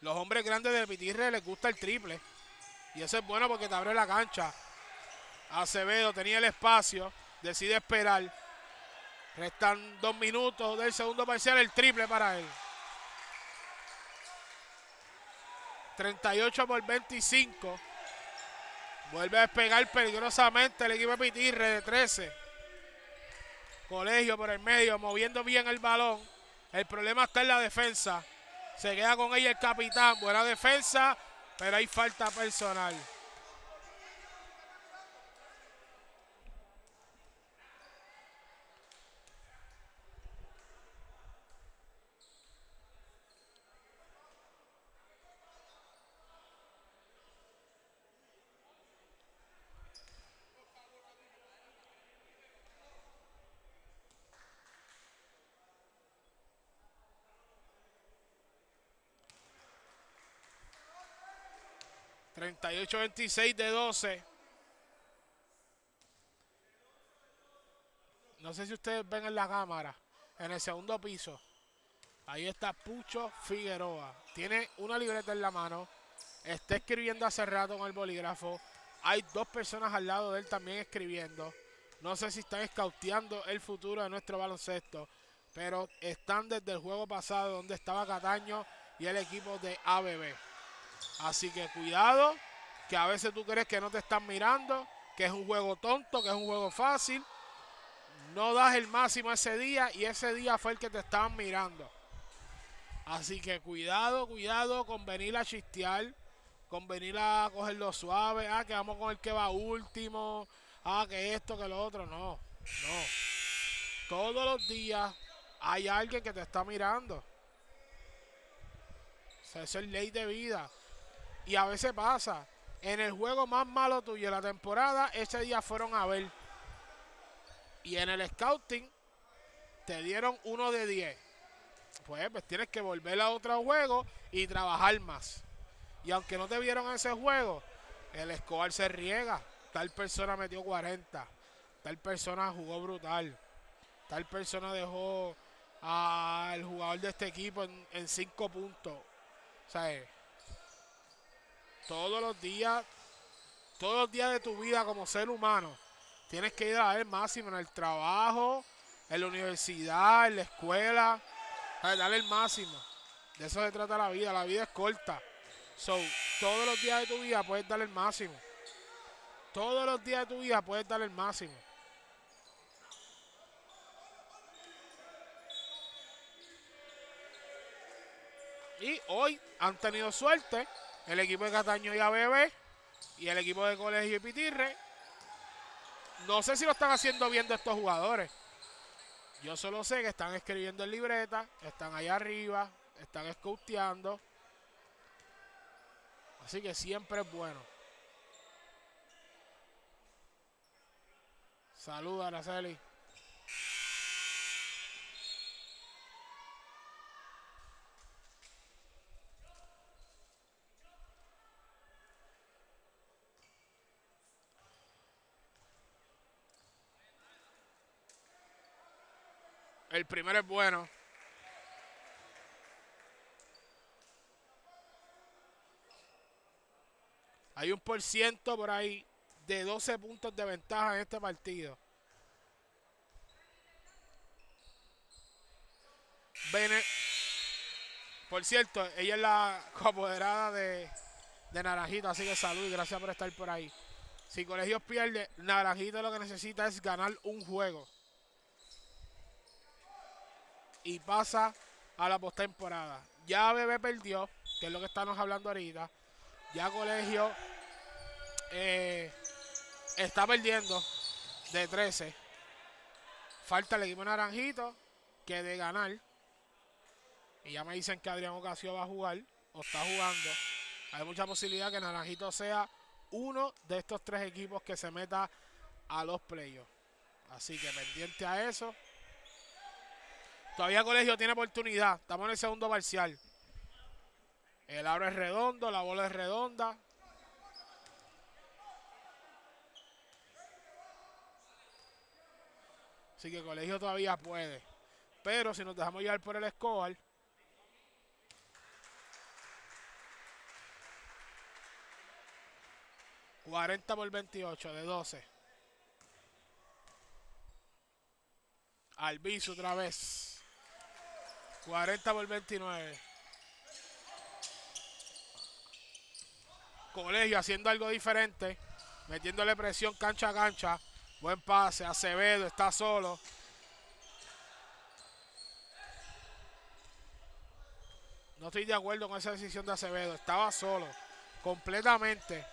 Los hombres grandes de Pitirre les gusta el triple. Y eso es bueno porque te abre la cancha. Acevedo tenía el espacio, decide esperar. Restan dos minutos del segundo parcial, el triple para él. 38 por 25. Vuelve a despegar peligrosamente el equipo de Pitirre de 13. Colegio por el medio, moviendo bien el balón. El problema está en la defensa. Se queda con ella el capitán. Buena defensa, pero hay falta personal. ...38-26 de 12... No sé si ustedes ven en la cámara... ...en el segundo piso... Ahí está Pucho Figueroa. Tiene una libreta en la mano. Está escribiendo hace rato con el bolígrafo. Hay dos personas al lado de él también escribiendo. No sé si están escauteando el futuro de nuestro baloncesto. Pero están desde el juego pasado donde estaba Cataño y el equipo de ABB. Así que cuidado, que a veces tú crees que no te están mirando, que es un juego tonto, que es un juego fácil. No das el máximo ese día y ese día fue el que te estaban mirando. Así que cuidado, cuidado con venir a chistear, con venir a cogerlo suave, ah, que vamos con el que va último, ah, que esto, que lo otro. No, no. Todos los días hay alguien que te está mirando. O sea, eso es ley de vida. Y a veces pasa. En el juego más malo tuyo de la temporada, ese día fueron a ver. Y en el scouting te dieron uno de 10. Pues, pues tienes que volver a otro juego y trabajar más. Y aunque no te vieron ese juego, el Escobar se riega. Tal persona metió 40. Tal persona jugó brutal. Tal persona dejó al jugador de este equipo en 5 puntos. O sea, todos los días, todos los días de tu vida como ser humano, tienes que ir a dar el máximo en el trabajo, en la universidad, en la escuela. Darle el máximo. De eso se trata la vida. La vida es corta. So, todos los días de tu vida puedes darle el máximo. Todos los días de tu vida puedes darle el máximo. Y hoy han tenido suerte el equipo de Cataño y ABB y el equipo de Colegio y Pitirre. No sé si lo están haciendo bien de estos jugadores. Yo solo sé que están escribiendo en libreta, están allá arriba, están escouteando. Así que siempre es bueno. Saludos, Araceli. El primero es bueno. Hay un por ciento por ahí de 12 puntos de ventaja en este partido. Bene por cierto, ella es la coapoderada de, de Naranjita, así que salud y gracias por estar por ahí. Si Colegios pierde, Naranjita lo que necesita es ganar un juego y pasa a la postemporada. Ya Bebé perdió, que es lo que estamos hablando ahorita. Ya Colegio eh, está perdiendo de 13. Falta el equipo naranjito que de ganar. Y ya me dicen que Adrián Ocasio va a jugar o está jugando. Hay mucha posibilidad que Naranjito sea uno de estos tres equipos que se meta a los playoffs. Así que pendiente a eso. Todavía Colegio tiene oportunidad. Estamos en el segundo parcial. El aro es redondo, la bola es redonda. Así que Colegio todavía puede. Pero si nos dejamos llevar por el score. ...40 por 28 de 12. Albizu otra vez. 40 por 29. Colegio haciendo algo diferente. Metiéndole presión cancha a cancha. Buen pase. Acevedo está solo. No estoy de acuerdo con esa decisión de Acevedo. Estaba solo. Completamente.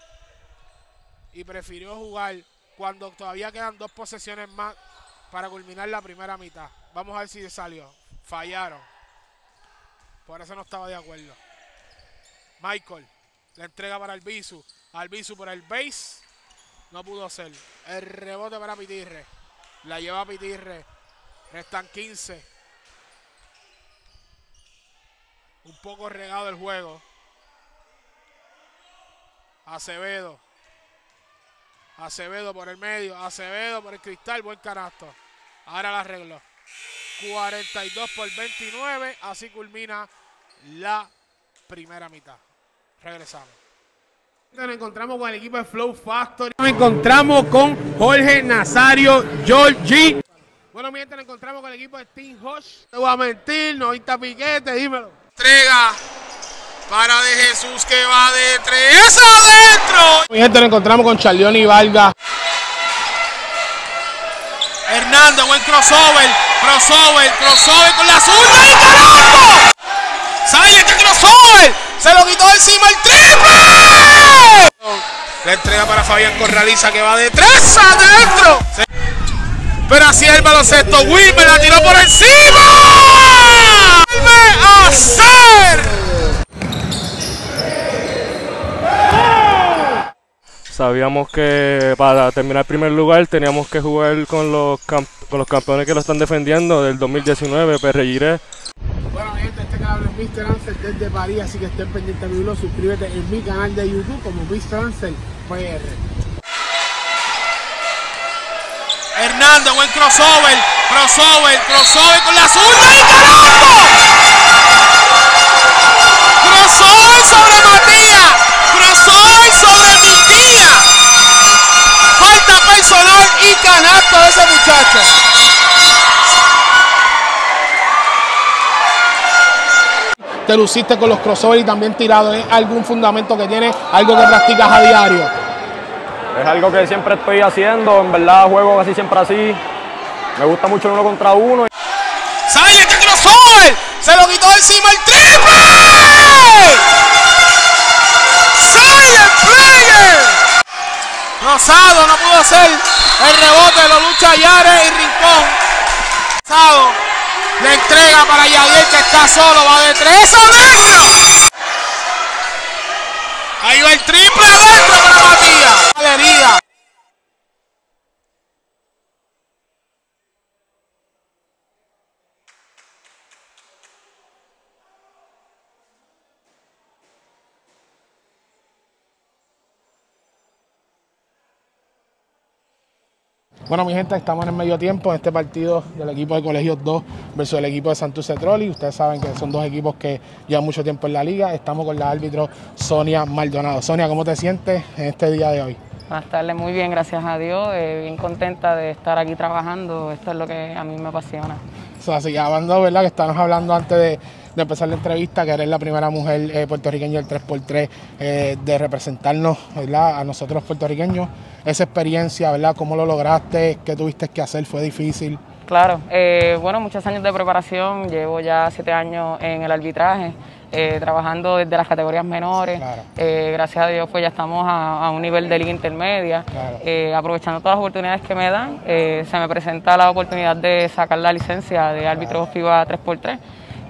Y prefirió jugar cuando todavía quedan dos posesiones más para culminar la primera mitad. Vamos a ver si salió. Fallaron. Por eso no estaba de acuerdo. Michael. La entrega para Albizu. Albizu por el base. No pudo hacer. El rebote para Pitirre. La lleva Pitirre. Restan 15. Un poco regado el juego. Acevedo. Acevedo por el medio. Acevedo por el cristal. Buen canasto. Ahora la arregló. 42 por 29. Así culmina la primera mitad. Regresamos. Nos encontramos con el equipo de Flow Factory. Nos encontramos con Jorge Nazario Georgie. Bueno, mientras nos encontramos con el equipo de Team Hosh. No voy a mentir, no está piquete, dímelo. Entrega para de Jesús que va de tres adentro. Mi gente, nos encontramos con Charlioni Valga. Hernando, buen crossover, crossover, crossover con la zurda y carajo. ¡Sale este crossover! Se lo quitó encima el triple. La entrega para Fabián Corraliza que va de tres adentro. Pero así el baloncesto. Wilmer la tiró por encima. ¡Vuelve a hacer! Sabíamos que para terminar primer lugar teníamos que jugar con los, camp- con los campeones que lo están defendiendo del 2019, Perregiré. Bueno, gente, este canal es Mr. Ansel desde París, así que estén pendientes de mi video. Suscríbete en mi canal de YouTube como Mr. Ansel PR. Hernando, buen crossover, crossover, crossover con la zurda y carajo. Crossover sobre personal y canasto de ese muchacho. te luciste con los crossover y también tirado. ¿Es algún fundamento que tienes, algo que practicas a diario? Es algo que siempre estoy haciendo, en verdad juego casi siempre así. Me gusta mucho el uno contra uno. ¡Sale este crossover! ¡Se lo quitó encima el triple! ¡Sale el player! Rosado no pudo hacer el rebote, lo lucha Yare y Rincón. Rosado le entrega para Yadier que está solo, va de tres adentro. Ahí va el triple adentro para Matías. Bueno, mi gente, estamos en el medio tiempo en este partido del equipo de Colegios 2 versus el equipo de Santurce Trolli. Ustedes saben que son dos equipos que llevan mucho tiempo en la liga. Estamos con la árbitro Sonia Maldonado. Sonia, ¿cómo te sientes en este día de hoy? Buenas tardes, muy bien, gracias a Dios. eh, bien contenta de estar aquí trabajando. Esto es lo que a mí me apasiona. O sea, así hablando, ¿verdad? Que estábamos hablando antes de, de empezar la entrevista, que eres la primera mujer eh, puertorriqueña del 3x3 eh, de representarnos, ¿verdad? A nosotros puertorriqueños. Esa experiencia, ¿verdad? ¿Cómo lo lograste? ¿Qué tuviste que hacer? ¿Fue difícil? Claro, eh, bueno, muchos años de preparación. Llevo ya siete años en el arbitraje, eh, trabajando desde las categorías menores. Claro. Eh, gracias a Dios, pues ya estamos a, a un nivel de liga intermedia. Claro. Eh, aprovechando todas las oportunidades que me dan, eh, se me presenta la oportunidad de sacar la licencia de árbitro FIBA 3x3.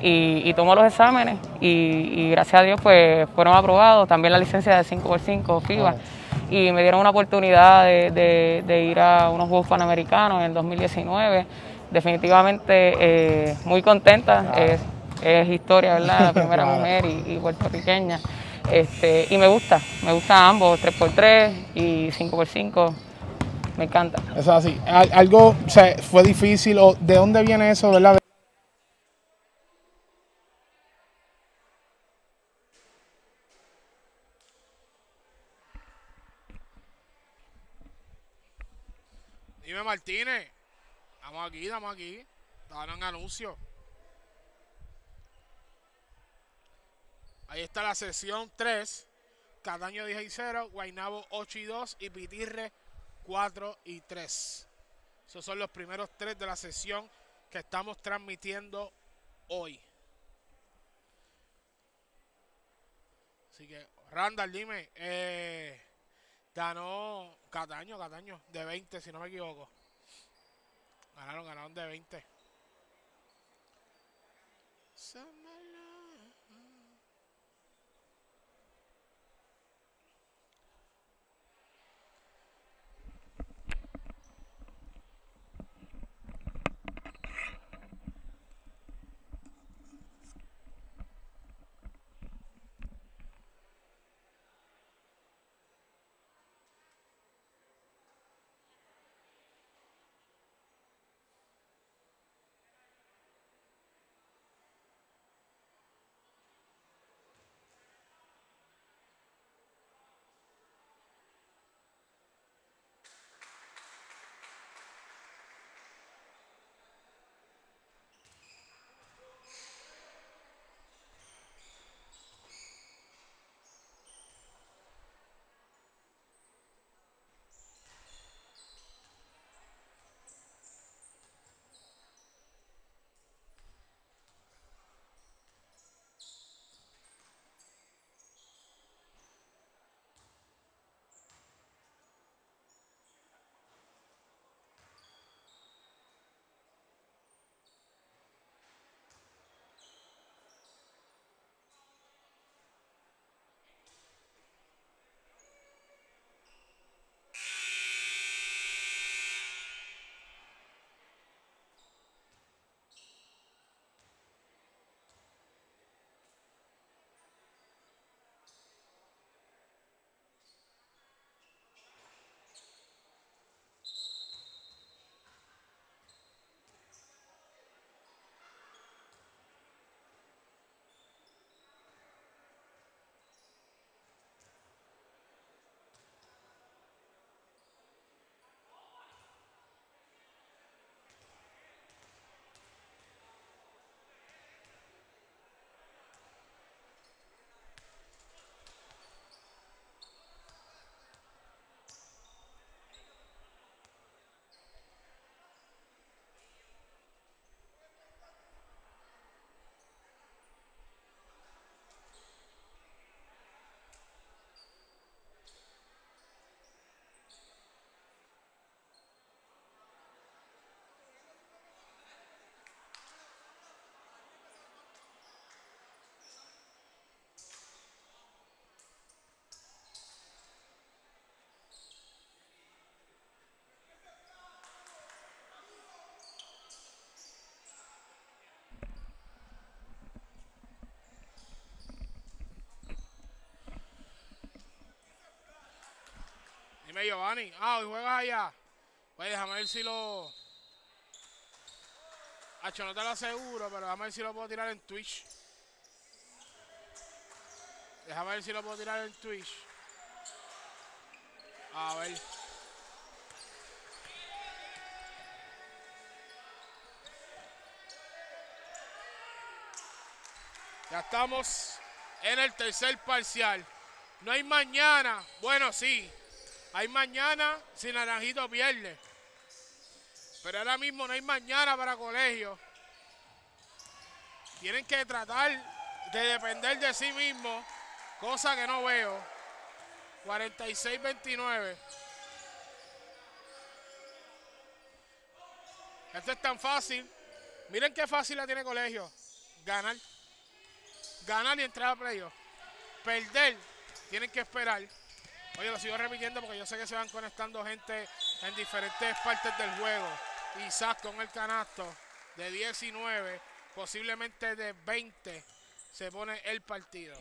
Y, y tomo los exámenes y, y gracias a Dios pues fueron aprobados también la licencia de 5x5 FIBA y me dieron una oportunidad de, de- de ir a unos Juegos Panamericanos en el 2019. Definitivamente eh, muy contenta, es, es historia, ¿verdad? La primera mujer y, y puertorriqueña. Este, y me gusta, me gusta ambos, 3x3 y 5x5, me encanta. Eso es así. Al- Algo, o sea, fue difícil, o ¿de dónde viene eso, verdad? Dime Martínez, estamos aquí, estamos aquí. En anuncio. Ahí está la sesión 3. Cataño 10 y 0, Guainabo 8 y 2 y Pitirre 4 y 3. Esos son los primeros tres de la sesión que estamos transmitiendo hoy. Así que, Randall, dime, eh, ganó Cataño, Cataño, de 20, si no me equivoco. Ganaron, ganaron de 20. Giovanni. Ah, hoy juegas allá. Pues déjame ver si lo. Hacho, no te lo aseguro, pero déjame ver si lo puedo tirar en Twitch. Déjame ver si lo puedo tirar en Twitch. A ver. Ya estamos en el tercer parcial. No hay mañana. Bueno, sí. Hay mañana si Naranjito pierde. Pero ahora mismo no hay mañana para colegio. Tienen que tratar de depender de sí mismos. Cosa que no veo. 46-29. Esto es tan fácil. Miren qué fácil la tiene colegio. Ganar. Ganar y entrar a playoff. Perder. Tienen que esperar. Oye, lo sigo repitiendo porque yo sé que se van conectando gente en diferentes partes del juego. Isaac con el canasto de 19, posiblemente de 20, se pone el partido.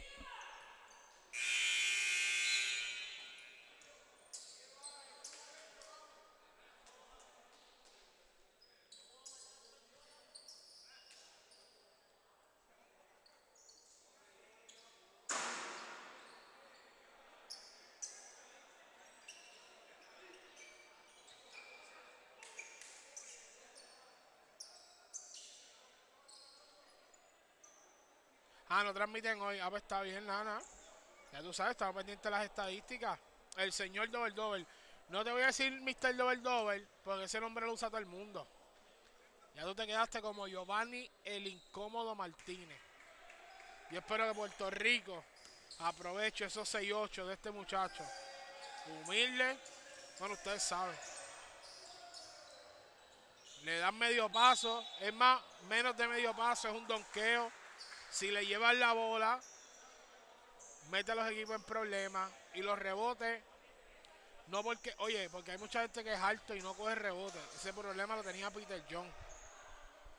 Ah, no transmiten hoy. Ah, pues está bien, nada. Ya tú sabes, estamos pendientes de las estadísticas. El señor Doble Doble. No te voy a decir Mr. Doble Doble, porque ese nombre lo usa todo el mundo. Ya tú te quedaste como Giovanni el Incómodo Martínez. Yo espero que Puerto Rico aproveche esos 6-8 de este muchacho. Humilde. Bueno, ustedes saben. Le dan medio paso. Es más, menos de medio paso. Es un donqueo. Si le llevan la bola, mete a los equipos en problemas. Y los rebotes, no porque, oye, porque hay mucha gente que es alto y no coge rebote. Ese problema lo tenía Peter John.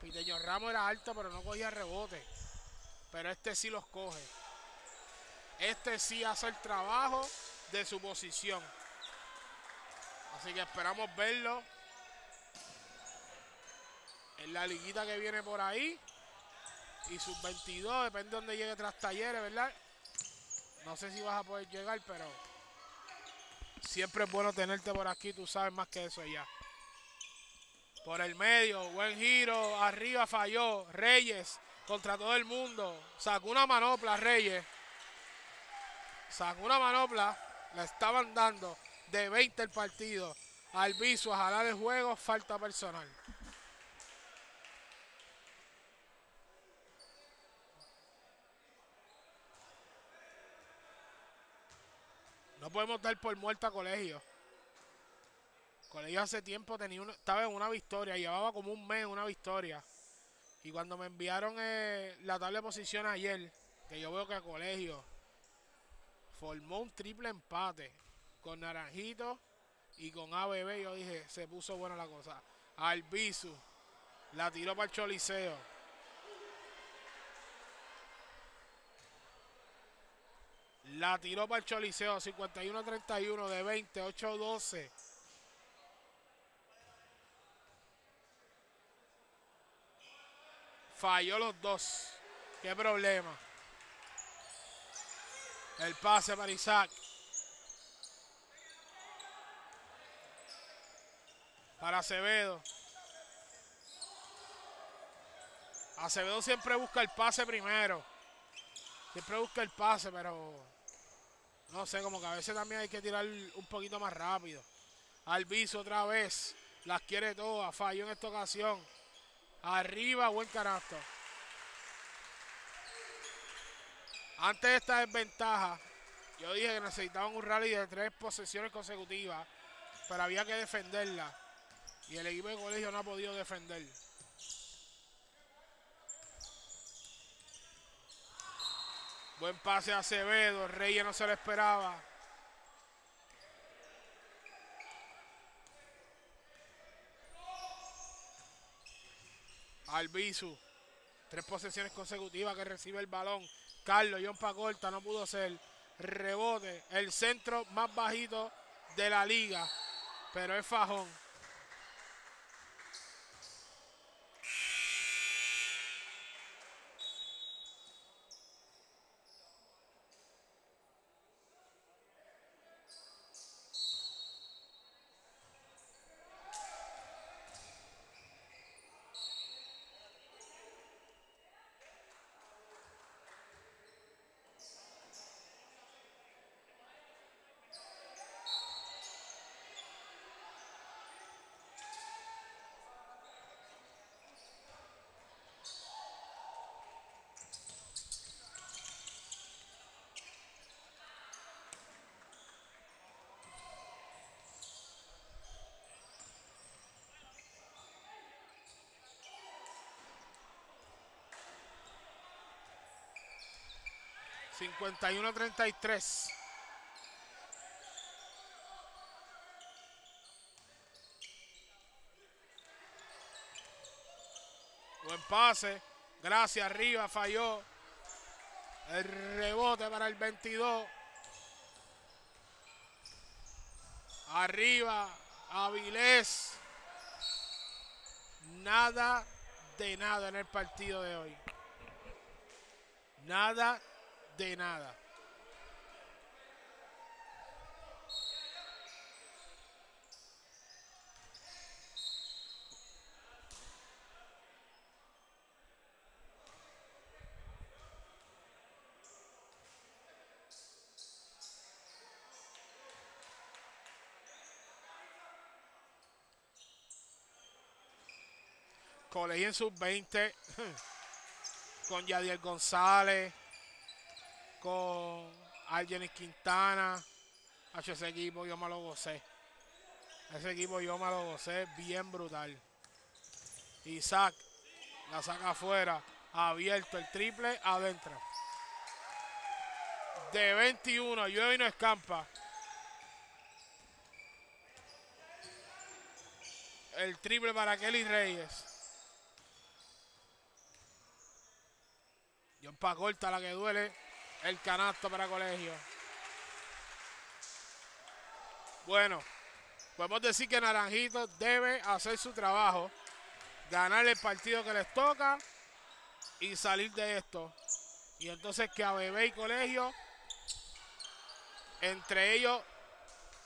Peter John Ramos era alto, pero no cogía rebote. Pero este sí los coge. Este sí hace el trabajo de su posición. Así que esperamos verlo en la liguita que viene por ahí. Y sus 22, depende de donde llegue tras talleres, ¿verdad? No sé si vas a poder llegar, pero siempre es bueno tenerte por aquí. Tú sabes más que eso ya. Por el medio, buen giro. Arriba falló. Reyes contra todo el mundo. Sacó una manopla, Reyes. Sacó una manopla. La estaban dando de 20 el partido. Alviso a jalar el juego. Falta personal. No podemos dar por muerto a colegio. Colegio hace tiempo tenía una, estaba en una victoria, llevaba como un mes una victoria. Y cuando me enviaron eh, la tabla de posición ayer, que yo veo que colegio formó un triple empate con Naranjito y con ABB, yo dije, se puso buena la cosa. Albizu la tiró para el Choliseo. La tiró para el Choliseo, 51-31 de 20, 8-12. Falló los dos. Qué problema. El pase para Isaac. Para Acevedo. Acevedo siempre busca el pase primero. Siempre busca el pase, pero no sé, como que a veces también hay que tirar un poquito más rápido. Alviso otra vez. Las quiere todas. Falló en esta ocasión. Arriba, buen canasto. Antes de esta desventaja, yo dije que necesitaban un rally de tres posesiones consecutivas, pero había que defenderla. Y el equipo de colegio no ha podido defender. Buen pase a Acevedo. Reyes no se lo esperaba. Albizu. Tres posesiones consecutivas que recibe el balón. Carlos, John Pacorta, no pudo ser. Rebote. El centro más bajito de la liga, pero es fajón. Cincuenta y uno treinta y tres. Buen pase. Gracias, arriba, falló. El rebote para el 22. Arriba, Avilés. Nada de nada en el partido de hoy. Nada de nada. Colegio en sub-20 con Yadiel González, con Argenis Quintana. Hacho, ese equipo yo me lo gocé. Ese equipo yo me lo gocé bien brutal. Isaac la saca afuera, abierto el triple, adentro. De 21, llueve y no escampa. El triple para Kelly Reyes. John corta la que duele. El canasto para colegio. Bueno, podemos decir que Naranjito debe hacer su trabajo. Ganar el partido que les toca. Y salir de esto. Y entonces que a Bebé y Colegio, entre ellos,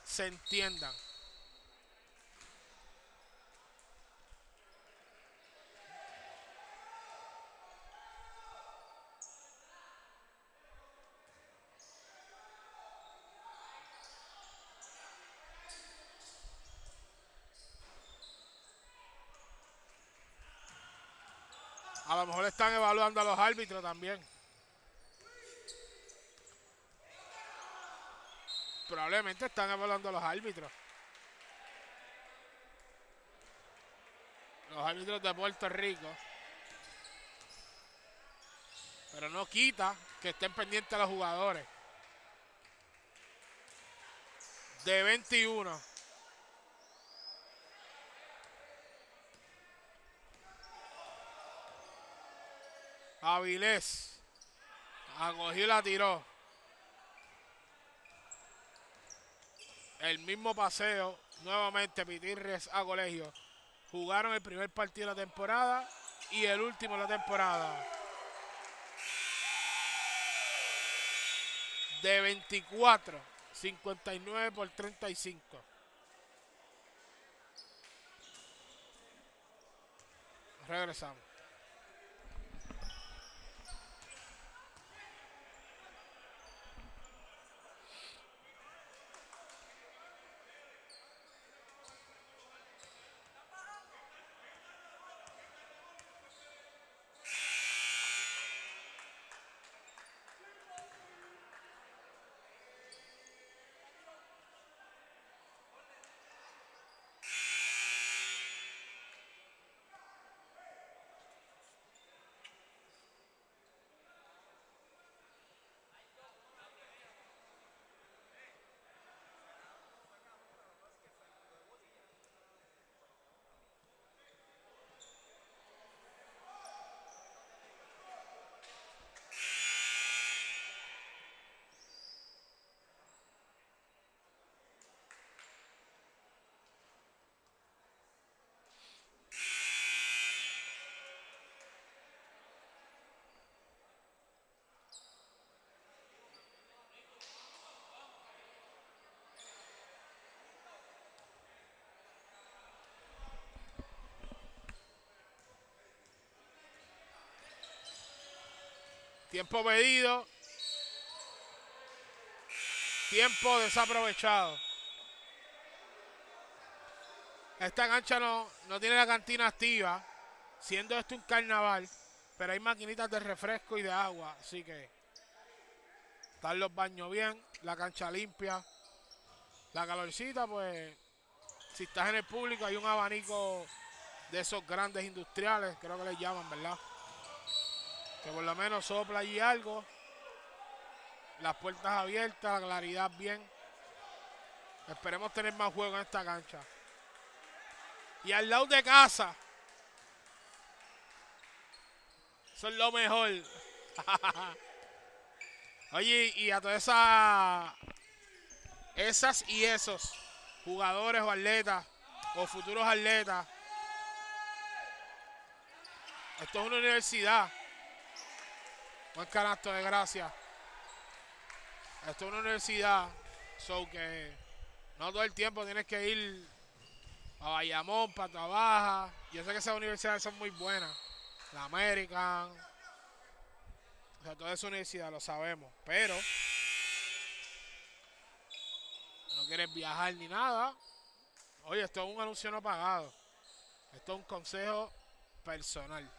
se entiendan. A lo evaluando a los árbitros también. Probablemente están evaluando a los árbitros. Los árbitros de Puerto Rico. Pero no quita que estén pendientes los jugadores. De 21. Avilés. Acogió y la tiró. El mismo paseo. Nuevamente Pitirres a colegio. Jugaron el primer partido de la temporada y el último de la temporada. De 24, 59 por 35. Regresamos. Tiempo pedido. Tiempo desaprovechado. Esta cancha no, no tiene la cantina activa, siendo esto un carnaval, pero hay maquinitas de refresco y de agua, así que están los baños bien, la cancha limpia, la calorcita, pues si estás en el público hay un abanico de esos grandes industriales, creo que les llaman, ¿verdad? Que por lo menos sopla allí algo. Las puertas abiertas, la claridad bien. Esperemos tener más juego en esta cancha. Y al lado de casa. Eso es lo mejor. Oye, y a todas esas, esas y esos jugadores o atletas o futuros atletas. Esto es una universidad. Buen canasto de gracia. Esto es una universidad. So que no todo el tiempo tienes que ir a Bayamón para trabajar. Yo sé que esas universidades son muy buenas. La American. O sea, toda esa universidad lo sabemos. Pero no quieres viajar ni nada. Oye, esto es un anuncio no pagado. Esto es un consejo personal.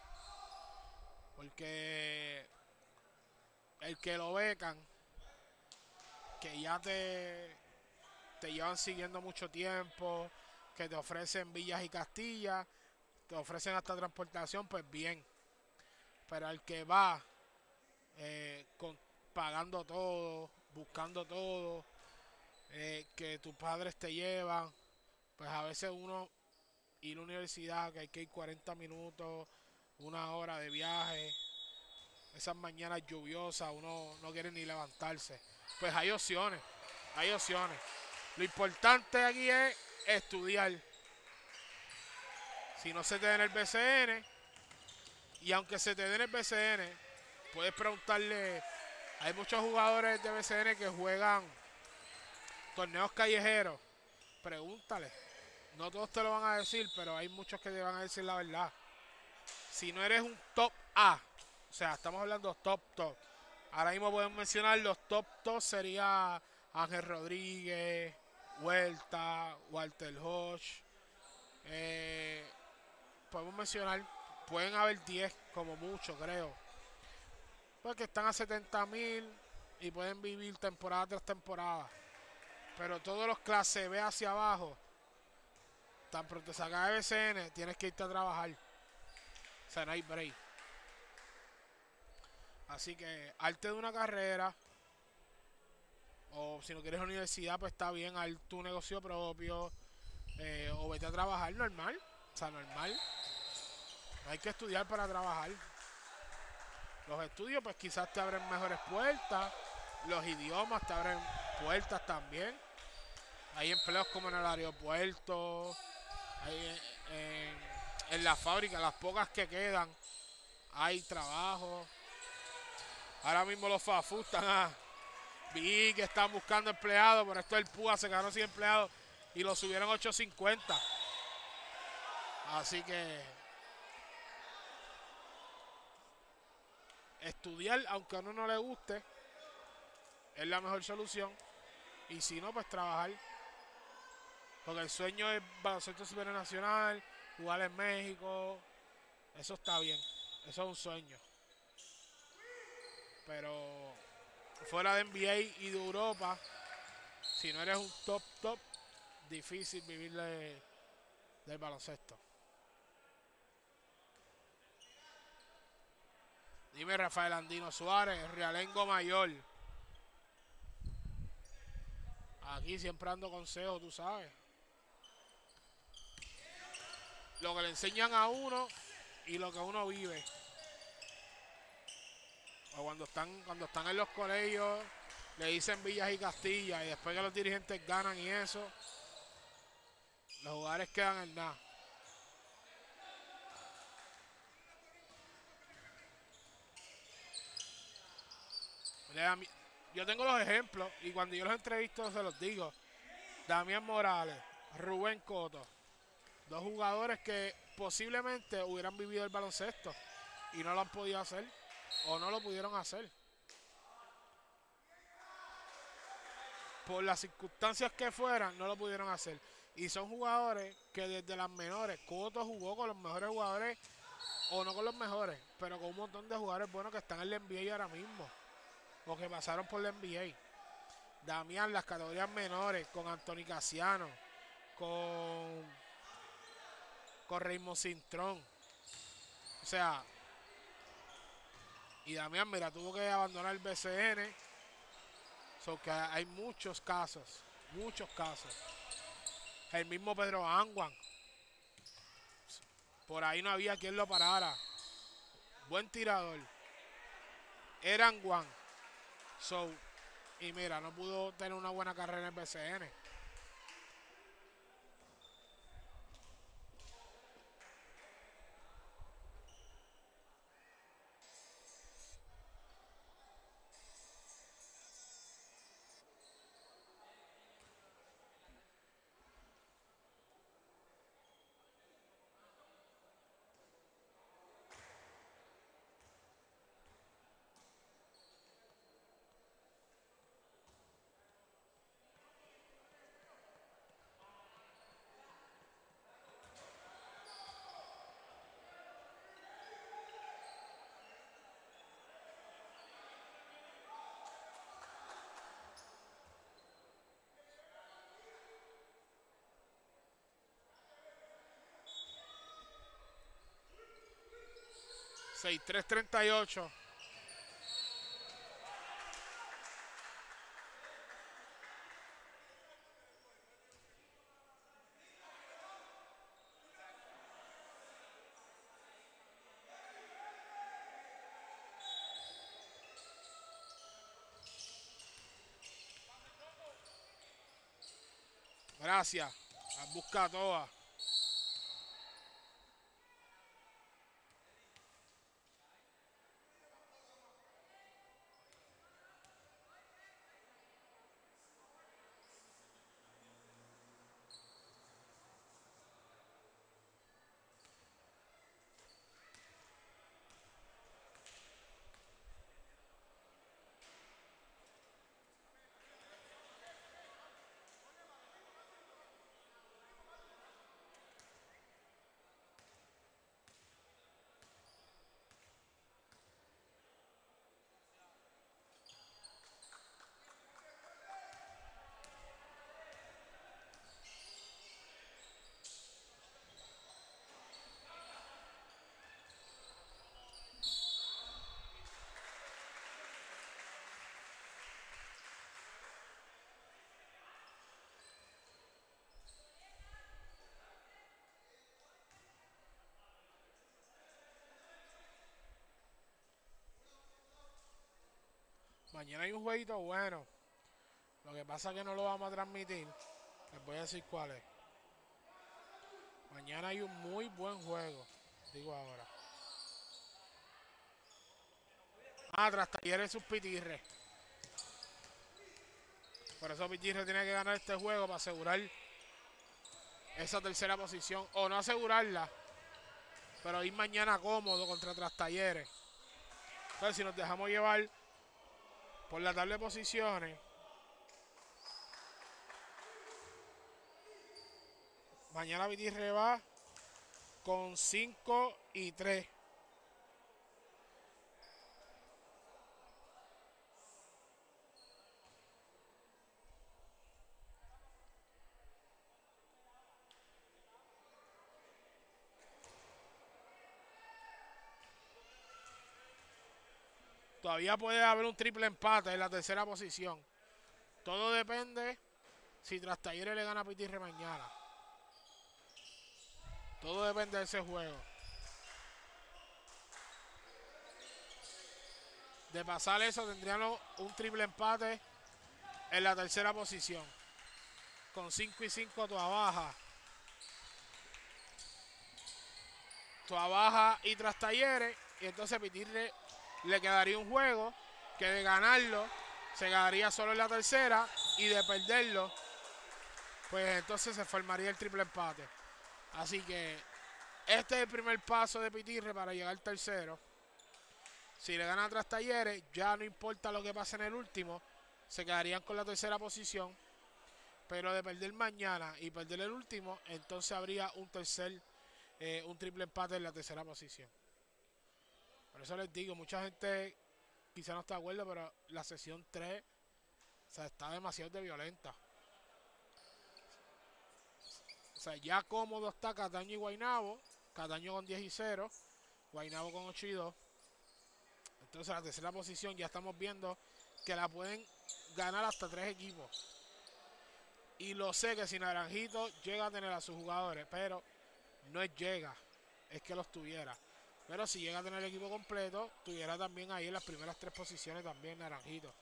Porque el que lo becan, que ya te, te llevan siguiendo mucho tiempo, que te ofrecen villas y castillas, te ofrecen hasta transportación, pues bien. Pero al que va eh, con, pagando todo, buscando todo, eh, que tus padres te llevan, pues a veces uno ir a la universidad, que hay que ir 40 minutos, una hora de viaje, esas mañanas lluviosas, uno no quiere ni levantarse. Pues hay opciones, hay opciones. Lo importante aquí es estudiar. Si no se te den el BCN, y aunque se te den el BCN, puedes preguntarle, hay muchos jugadores de BCN que juegan torneos callejeros, pregúntale. No todos te lo van a decir, pero hay muchos que te van a decir la verdad. Si no eres un top A, o sea, estamos hablando top top. Ahora mismo podemos mencionar los top top sería Ángel Rodríguez, Huerta, Walter Hodge. Eh, podemos mencionar, pueden haber 10 como mucho, creo. Porque están a 70 mil y pueden vivir temporada tras temporada. Pero todos los clases B hacia abajo, tan pronto sacas de BCN, tienes que irte a trabajar. O sea, no. Así que, arte de una carrera, o si no quieres universidad, pues está bien, haz tu negocio propio, eh, o vete a trabajar normal. O sea, normal. No hay que estudiar para trabajar. Los estudios, pues quizás te abren mejores puertas. Los idiomas te abren puertas también. Hay empleos como en el aeropuerto, hay en, en la fábrica, las pocas que quedan, hay trabajo. Ahora mismo los FAFU están a, están buscando empleados, pero esto el PUA se quedaron sin empleados y lo subieron a 850. Así que estudiar, aunque a uno no le guste, es la mejor solución. Y si no, pues trabajar. Porque el sueño es baloncesto supernacional, jugar en México. Eso está bien. Eso es un sueño. Pero fuera de NBA y de Europa, si no eres un top top, difícil vivir de- del baloncesto. Dime Rafael Andino Suárez, Realengo Mayor. Aquí siempre dando consejos, tú sabes. Lo que le enseñan a uno y lo que uno vive. O cuando están, cuando están en los colegios, le dicen villas y castillas, y después que los dirigentes ganan y eso, los jugadores quedan en nada. Yo tengo los ejemplos y cuando yo los entrevisto se los digo. Damián Morales, Rubén Coto, dos jugadores que posiblemente hubieran vivido el baloncesto y no lo han podido hacer. O no lo pudieron hacer. Por las circunstancias que fueran, no lo pudieron hacer. Y son jugadores que desde las menores, Coto jugó con los mejores jugadores, o no con los mejores, pero con un montón de jugadores buenos que están en la NBA ahora mismo, o que pasaron por la NBA. Damián, las categorías menores, con Anthony Casiano, con, con Raymond Cintrón. O sea, y Damián, mira, tuvo que abandonar el BCN. So que hay muchos casos, muchos casos. El mismo Pedro Anguan. Por ahí no había quien lo parara. Buen tirador. Era Anguan. So, y mira, no pudo tener una buena carrera en el BCN. Seis, tres, treinta y ocho. Gracias. Las busca. Mañana hay un jueguito bueno. Lo que pasa es que no lo vamos a transmitir. Les voy a decir cuál es. Mañana hay un muy buen juego. Digo ahora. Ah, tras talleres sus pitirres. Por eso Pitirre tiene que ganar este juego para asegurar esa tercera posición. O no asegurarla. Pero ir mañana cómodo contra Tras Talleres. Entonces, si nos dejamos llevar por la tabla de posiciones. Mañana Vitirre va con 5 y 3. Todavía puede haber un triple empate en la tercera posición. Todo depende si tras Talleres le gana a Pitirre mañana. Todo depende de ese juego. De pasar eso, tendrían un triple empate en la tercera posición. Con 5 y 5 tu baja. Tu baja y tras talleres. Y entonces Pitirre le quedaría un juego que de ganarlo se quedaría solo en la tercera y de perderlo, pues entonces se formaría el triple empate. Así que este es el primer paso de Pitirre para llegar al tercero. Si le ganan atrás Talleres, ya no importa lo que pase en el último, se quedarían con la tercera posición. Pero de perder mañana y perder el último, entonces habría un tercer, eh, un triple empate en la tercera posición. Eso les digo, mucha gente quizá no está de acuerdo, pero la sesión 3 o sea, está demasiado de violenta. O sea, ya cómodo está Cataño y Guainabo. Cataño con 10 y 0. Guainabo con 8 y 2. Entonces la tercera posición ya estamos viendo que la pueden ganar hasta tres equipos. Y lo sé que si Naranjito llega a tener a sus jugadores, pero no es llega, es que los tuviera. Pero si llega a tener el equipo completo, tuviera también ahí en las primeras tres posiciones también Naranjito.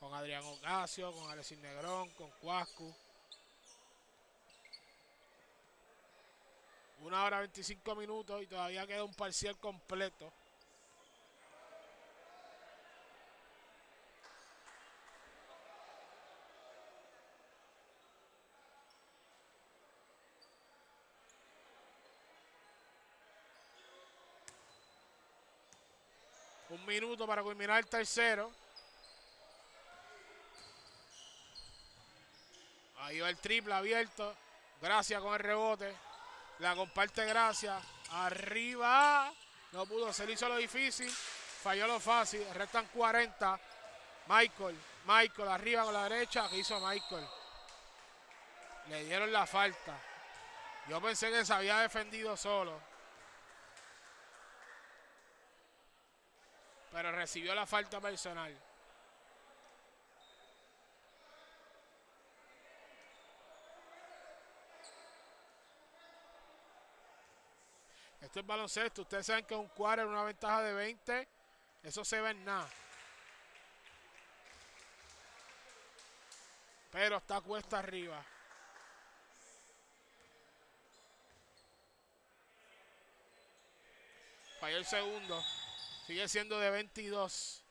Con Adrián Ocasio, con Alexis Negrón, con Cuascu. Una hora 25 minutos y todavía queda un parcial completo. Minuto para culminar el tercero. Ahí va el triple abierto. Gracias con el rebote. La comparte Gracias. Arriba. No pudo. Se le hizo lo difícil. Falló lo fácil. Restan 40. Michael. Michael arriba con la derecha. ¿Qué hizo Michael? Le dieron la falta. Yo pensé que se había defendido solo. Pero recibió la falta personal. Esto es baloncesto. Ustedes saben que un cuadro una ventaja de 20. Eso se ve en nada. Pero está cuesta arriba. Falló el segundo. Sigue siendo de 22.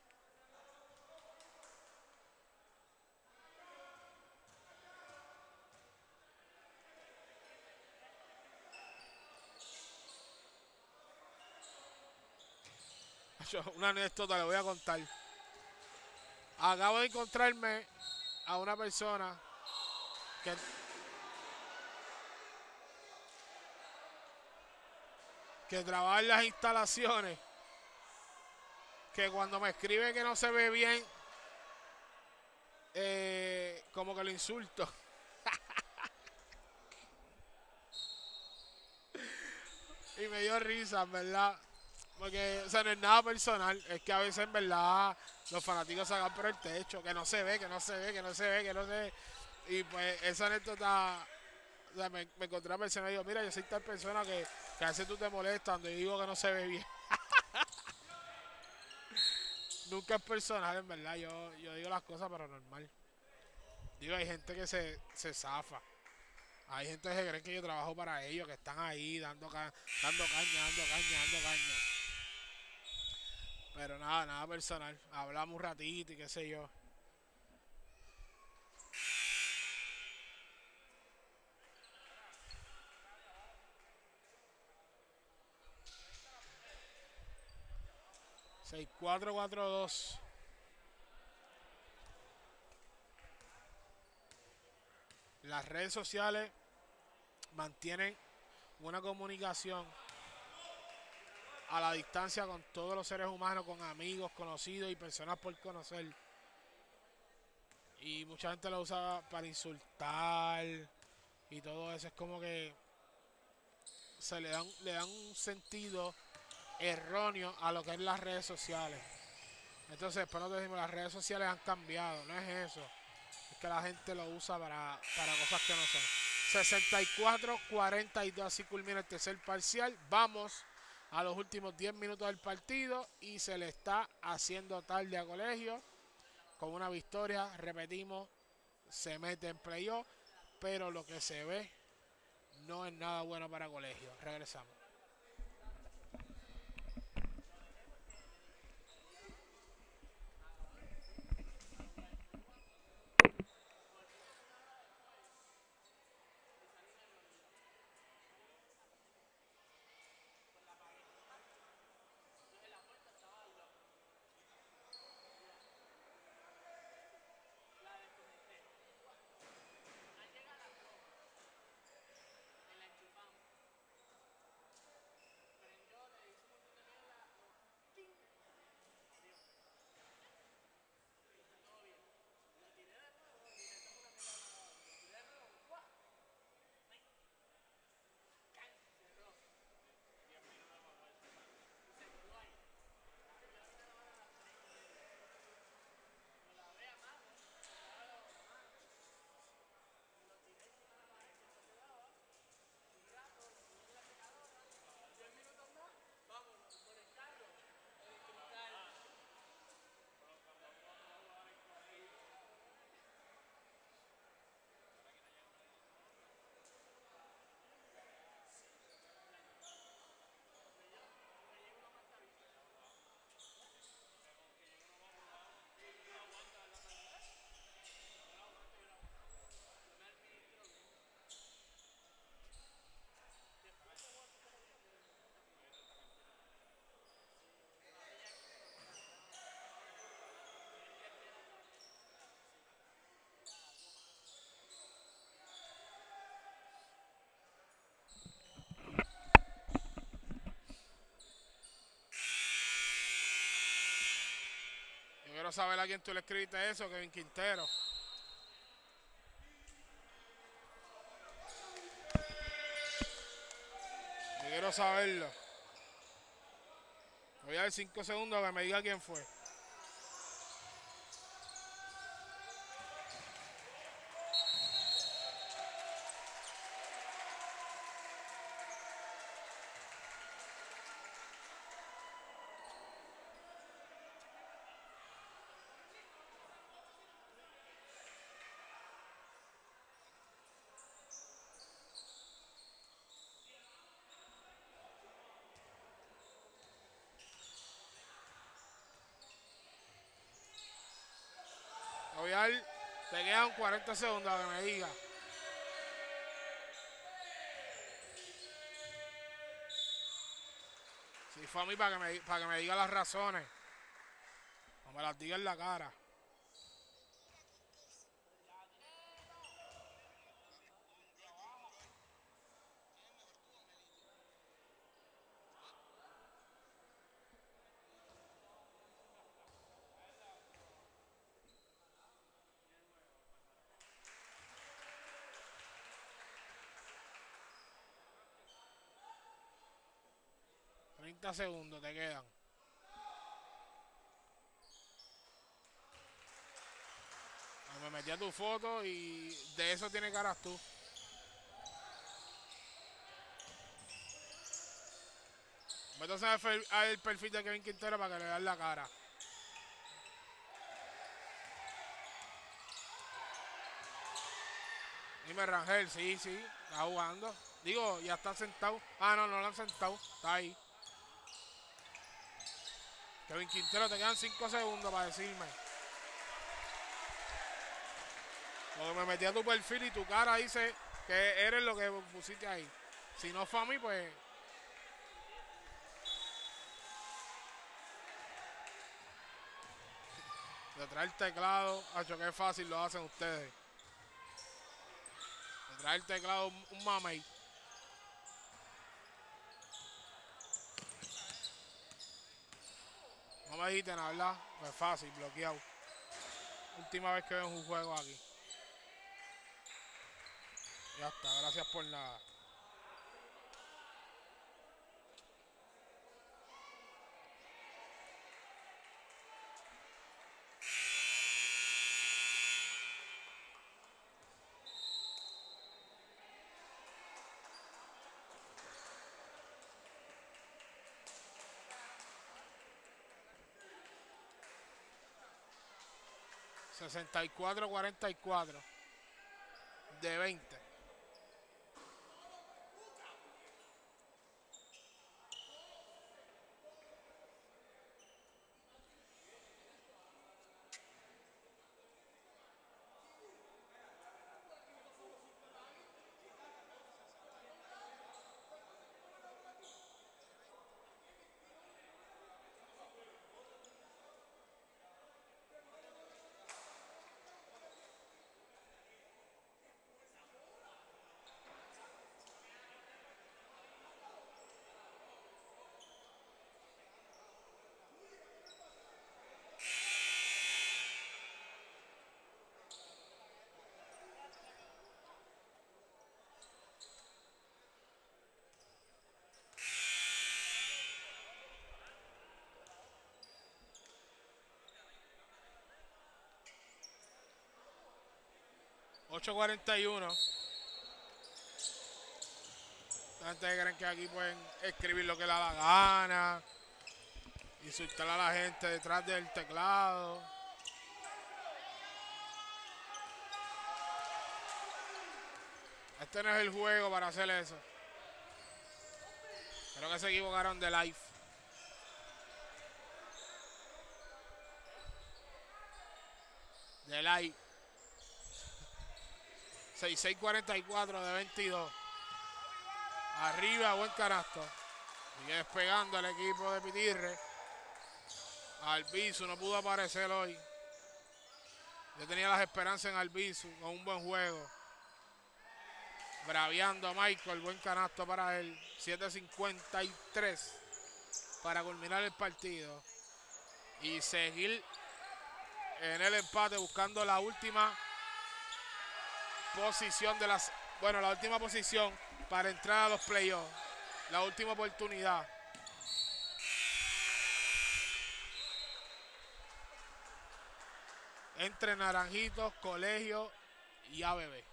Una anécdota le voy a contar. Acabo de encontrarme a una persona que que trabaja en las instalaciones que cuando me escribe que no se ve bien, eh, como que lo insulto. y me dio risa, ¿verdad? Porque, o sea, no es nada personal, es que a veces, en verdad, los fanáticos sacan por el techo, que no se ve, que no se ve, que no se ve, que no se ve. Y pues esa anécdota, o sea, me, encontré a persona y digo, mira, yo soy tal persona que, que a veces tú te molestas yo digo que no se ve bien. Nunca es personal, en verdad. Yo, yo digo las cosas, pero normal. Digo, hay gente que se, se zafa. Hay gente que cree que yo trabajo para ellos, que están ahí dando, dando caña, dando caña, dando caña. Pero nada, nada personal. Hablamos un ratito y qué sé yo. Seis, cuatro, cuatro, dos. Las redes sociales mantienen una comunicación a la distancia con todos los seres humanos, con amigos, conocidos y personas por conocer. Y mucha gente lo usa para insultar y todo eso. Es como que se le dan, le dan un sentido erróneo a lo que es las redes sociales. Entonces, después nos decimos, las redes sociales han cambiado, no es eso. Es que la gente lo usa para, para cosas que no son. 64-42, así culmina el tercer parcial. Vamos a los últimos 10 minutos del partido y se le está haciendo tarde a colegio. Con una victoria, repetimos, se mete en playoff, pero lo que se ve no es nada bueno para colegio. Regresamos. Saber a quién tú le escribiste eso, Kevin Quintero. Yo quiero saberlo. Voy a dar cinco segundos que me diga quién fue. Te voy a dar, te quedan 40 segundos que me diga. Si fue a mí para que, me, para que me diga las razones. No me las diga en la cara. Treinta segundos te quedan. Ah, Me metí a tu foto y de eso tiene caras tú. Métase al perfil de Kevin Quintero para que le vean la cara. Dime Rangel, sí, sí, está jugando. Digo, ya está sentado. Ah, no, no lo han sentado. Está ahí. Kevin Quintero, te quedan 5 segundos para decirme. Porque me metí a tu perfil y tu cara dice que eres lo que pusiste ahí. Si no fue a mí, pues. Detrás del teclado, hacho, que fácil lo hacen ustedes. Detrás del teclado, un mamey. No me dijiste nada, ¿verdad? Pues fácil, bloqueado. Última vez que veo un juego aquí. Ya está, gracias por nada. Sesenta y cuatro, cuarenta y cuatro. De 20. Ocho cuarenta y uno. La gente que creen que aquí pueden escribir lo que le da la gana. Insultar a la gente detrás del teclado. Este no es el juego para hacer eso. Creo que se equivocaron de live. De live. 66-44 de 22. Arriba, buen canasto. Sigue despegando el equipo de Pitirre. Albizu no pudo aparecer hoy. Yo tenía las esperanzas en Albizu con un buen juego. Braviando a Michael, buen canasto para él. 7.53 para culminar el partido. Y seguir en el empate buscando la última posición de las bueno la última posición para entrar a los playoffs la última oportunidad entre Naranjitos, Colegio y ABB.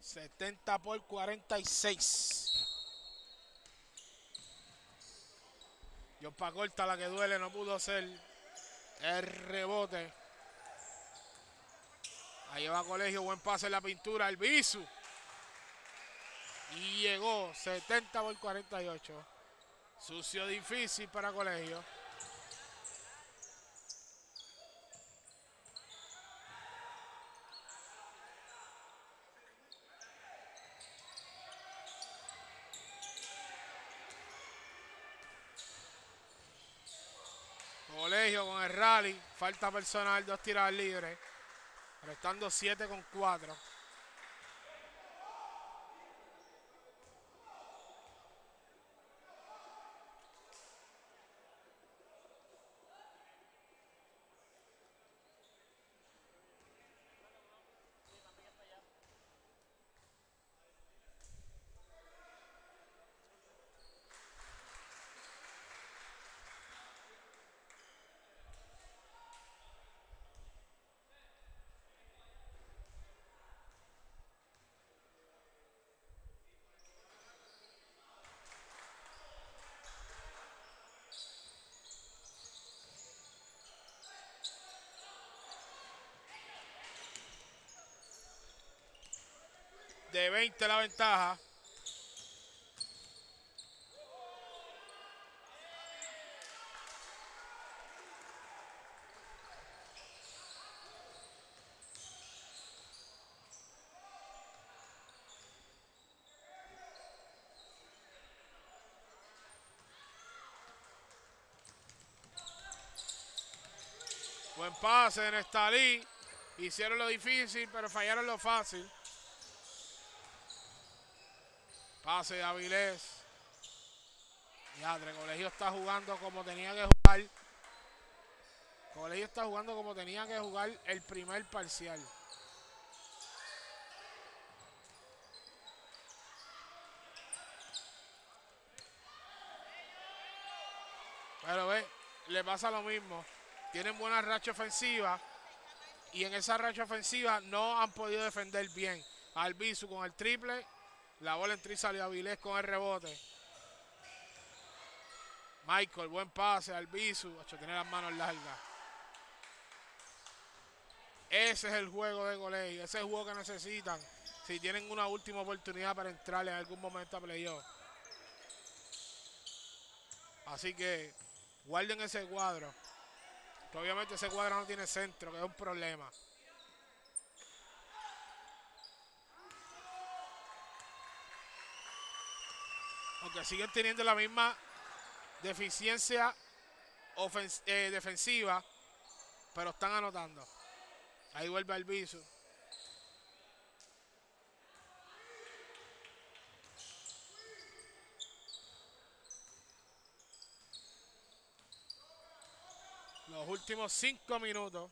Setenta por cuarenta y seis. John Pacorta, la que duele, no pudo hacer el rebote. Ahí va Colegio, buen pase en la pintura, el Bisu. Y llegó 70 por 48. Sucio difícil para Colegio. Colegio rally. Falta personal, dos tiradas libres. Restando 7 con 4. De 20 la ventaja. Buen pase en Estalí. Hicieron lo difícil, pero fallaron lo fácil. Pase de Avilés. Yadre, Colegio está jugando como tenía que jugar. Colegio está jugando como tenía que jugar el primer parcial. Pero ve, le pasa lo mismo. Tienen buena racha ofensiva. Y en esa racha ofensiva no han podido defender bien. Albizu con el triple. La bola en tri salió Avilés con el rebote. Michael, buen pase. Albizu. Tiene las manos largas. Ese es el juego de colegio. Ese es el juego que necesitan. Si tienen una última oportunidad para entrar en algún momento a playoff. Así que guarden ese cuadro. Obviamente ese cuadro no tiene centro, que es un problema. Aunque siguen teniendo la misma deficiencia eh, defensiva, pero están anotando. Ahí vuelve el viso. Los últimos cinco minutos.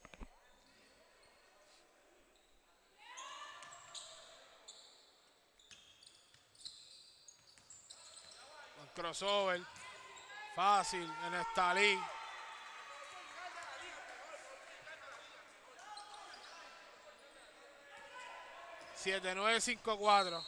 Crossover. Fácil en Stalin. Siete, nueve, cinco, cuatro.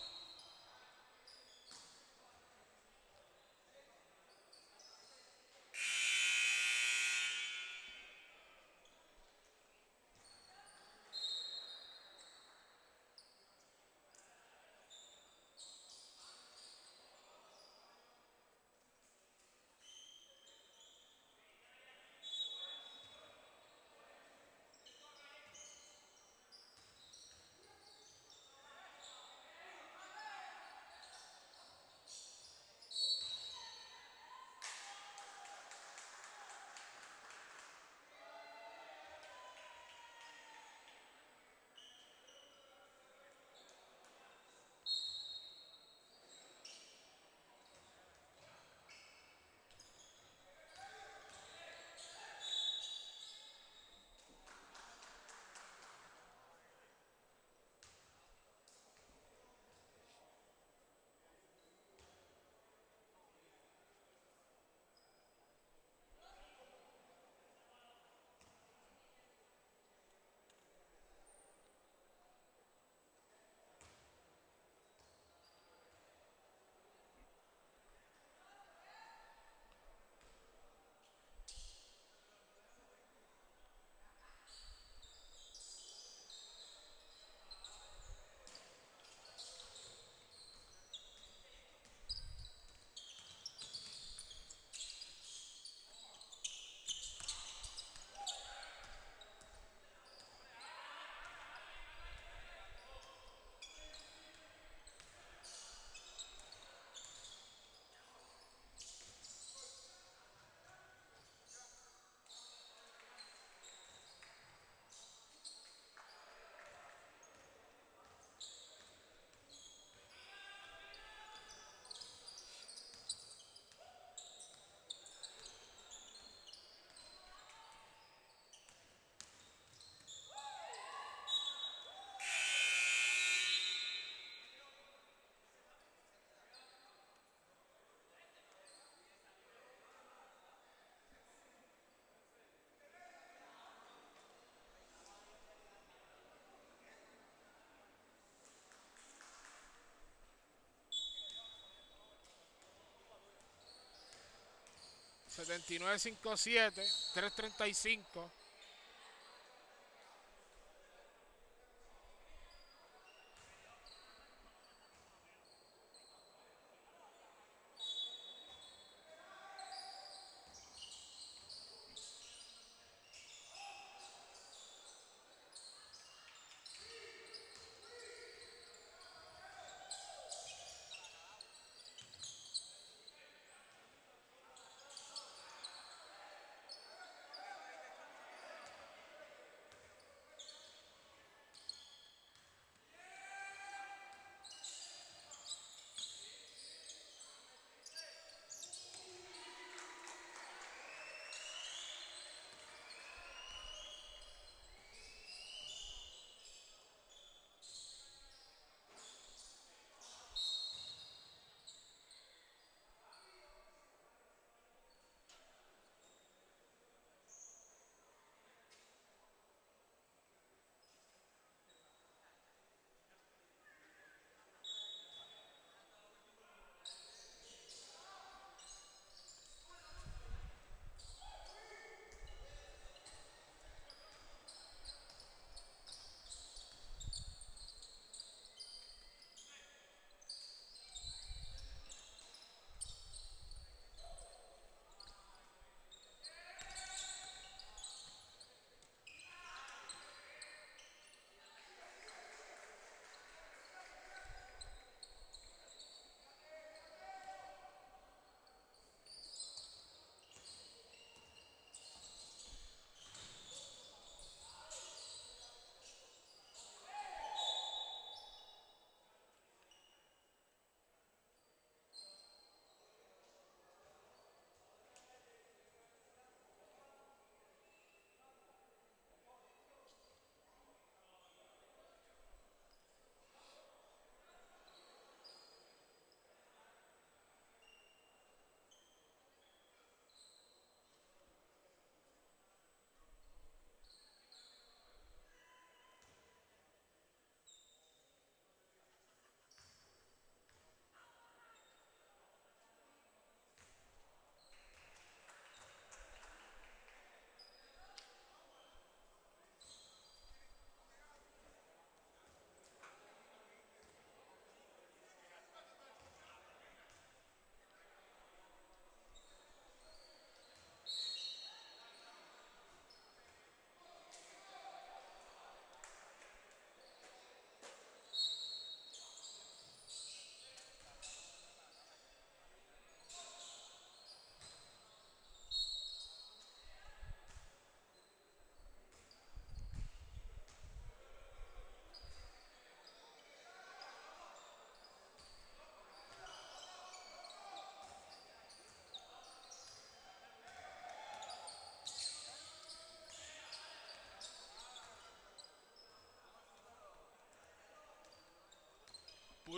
79-57, 335.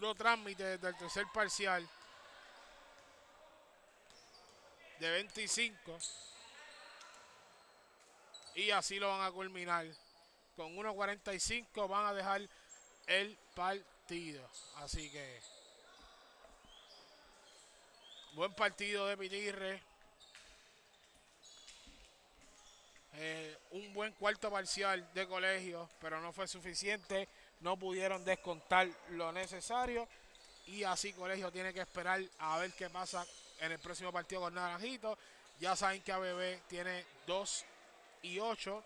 Puro trámite desde el tercer parcial. De 25. Y así lo van a culminar. Con 1.45 van a dejar el partido. Así que... Buen partido de Pitirre. Eh, un buen cuarto parcial de colegio, pero no fue suficiente no pudieron descontar lo necesario y así Colegio tiene que esperar a ver qué pasa en el próximo partido con Naranjito. Ya saben que ABB tiene 2 y 8.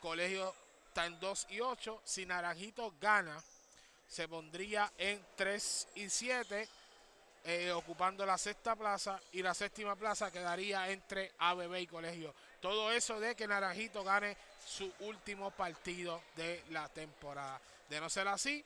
Colegio está en 2 y 8. Si Naranjito gana, se pondría en 3 y 7, eh, ocupando la sexta plaza. Y la séptima plaza quedaría entre ABB y Colegio. Todo eso de que Naranjito gane su último partido de la temporada. De no ser así,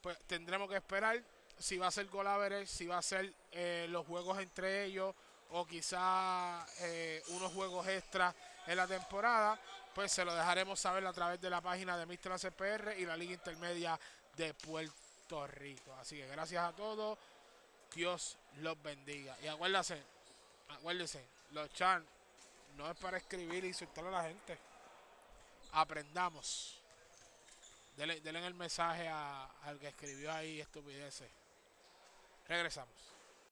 pues tendremos que esperar si va a ser golaveres, si va a ser eh, los juegos entre ellos o quizá eh, unos juegos extra en la temporada, pues se lo dejaremos saber a través de la página de Mr. CPR y la Liga Intermedia de Puerto Rico. Así que gracias a todos, Dios los bendiga. Y acuérdense, acuérdense, los chan no es para escribir y insultar a la gente. Aprendamos. Denle, el mensaje al que escribió ahí estupideces. Regresamos.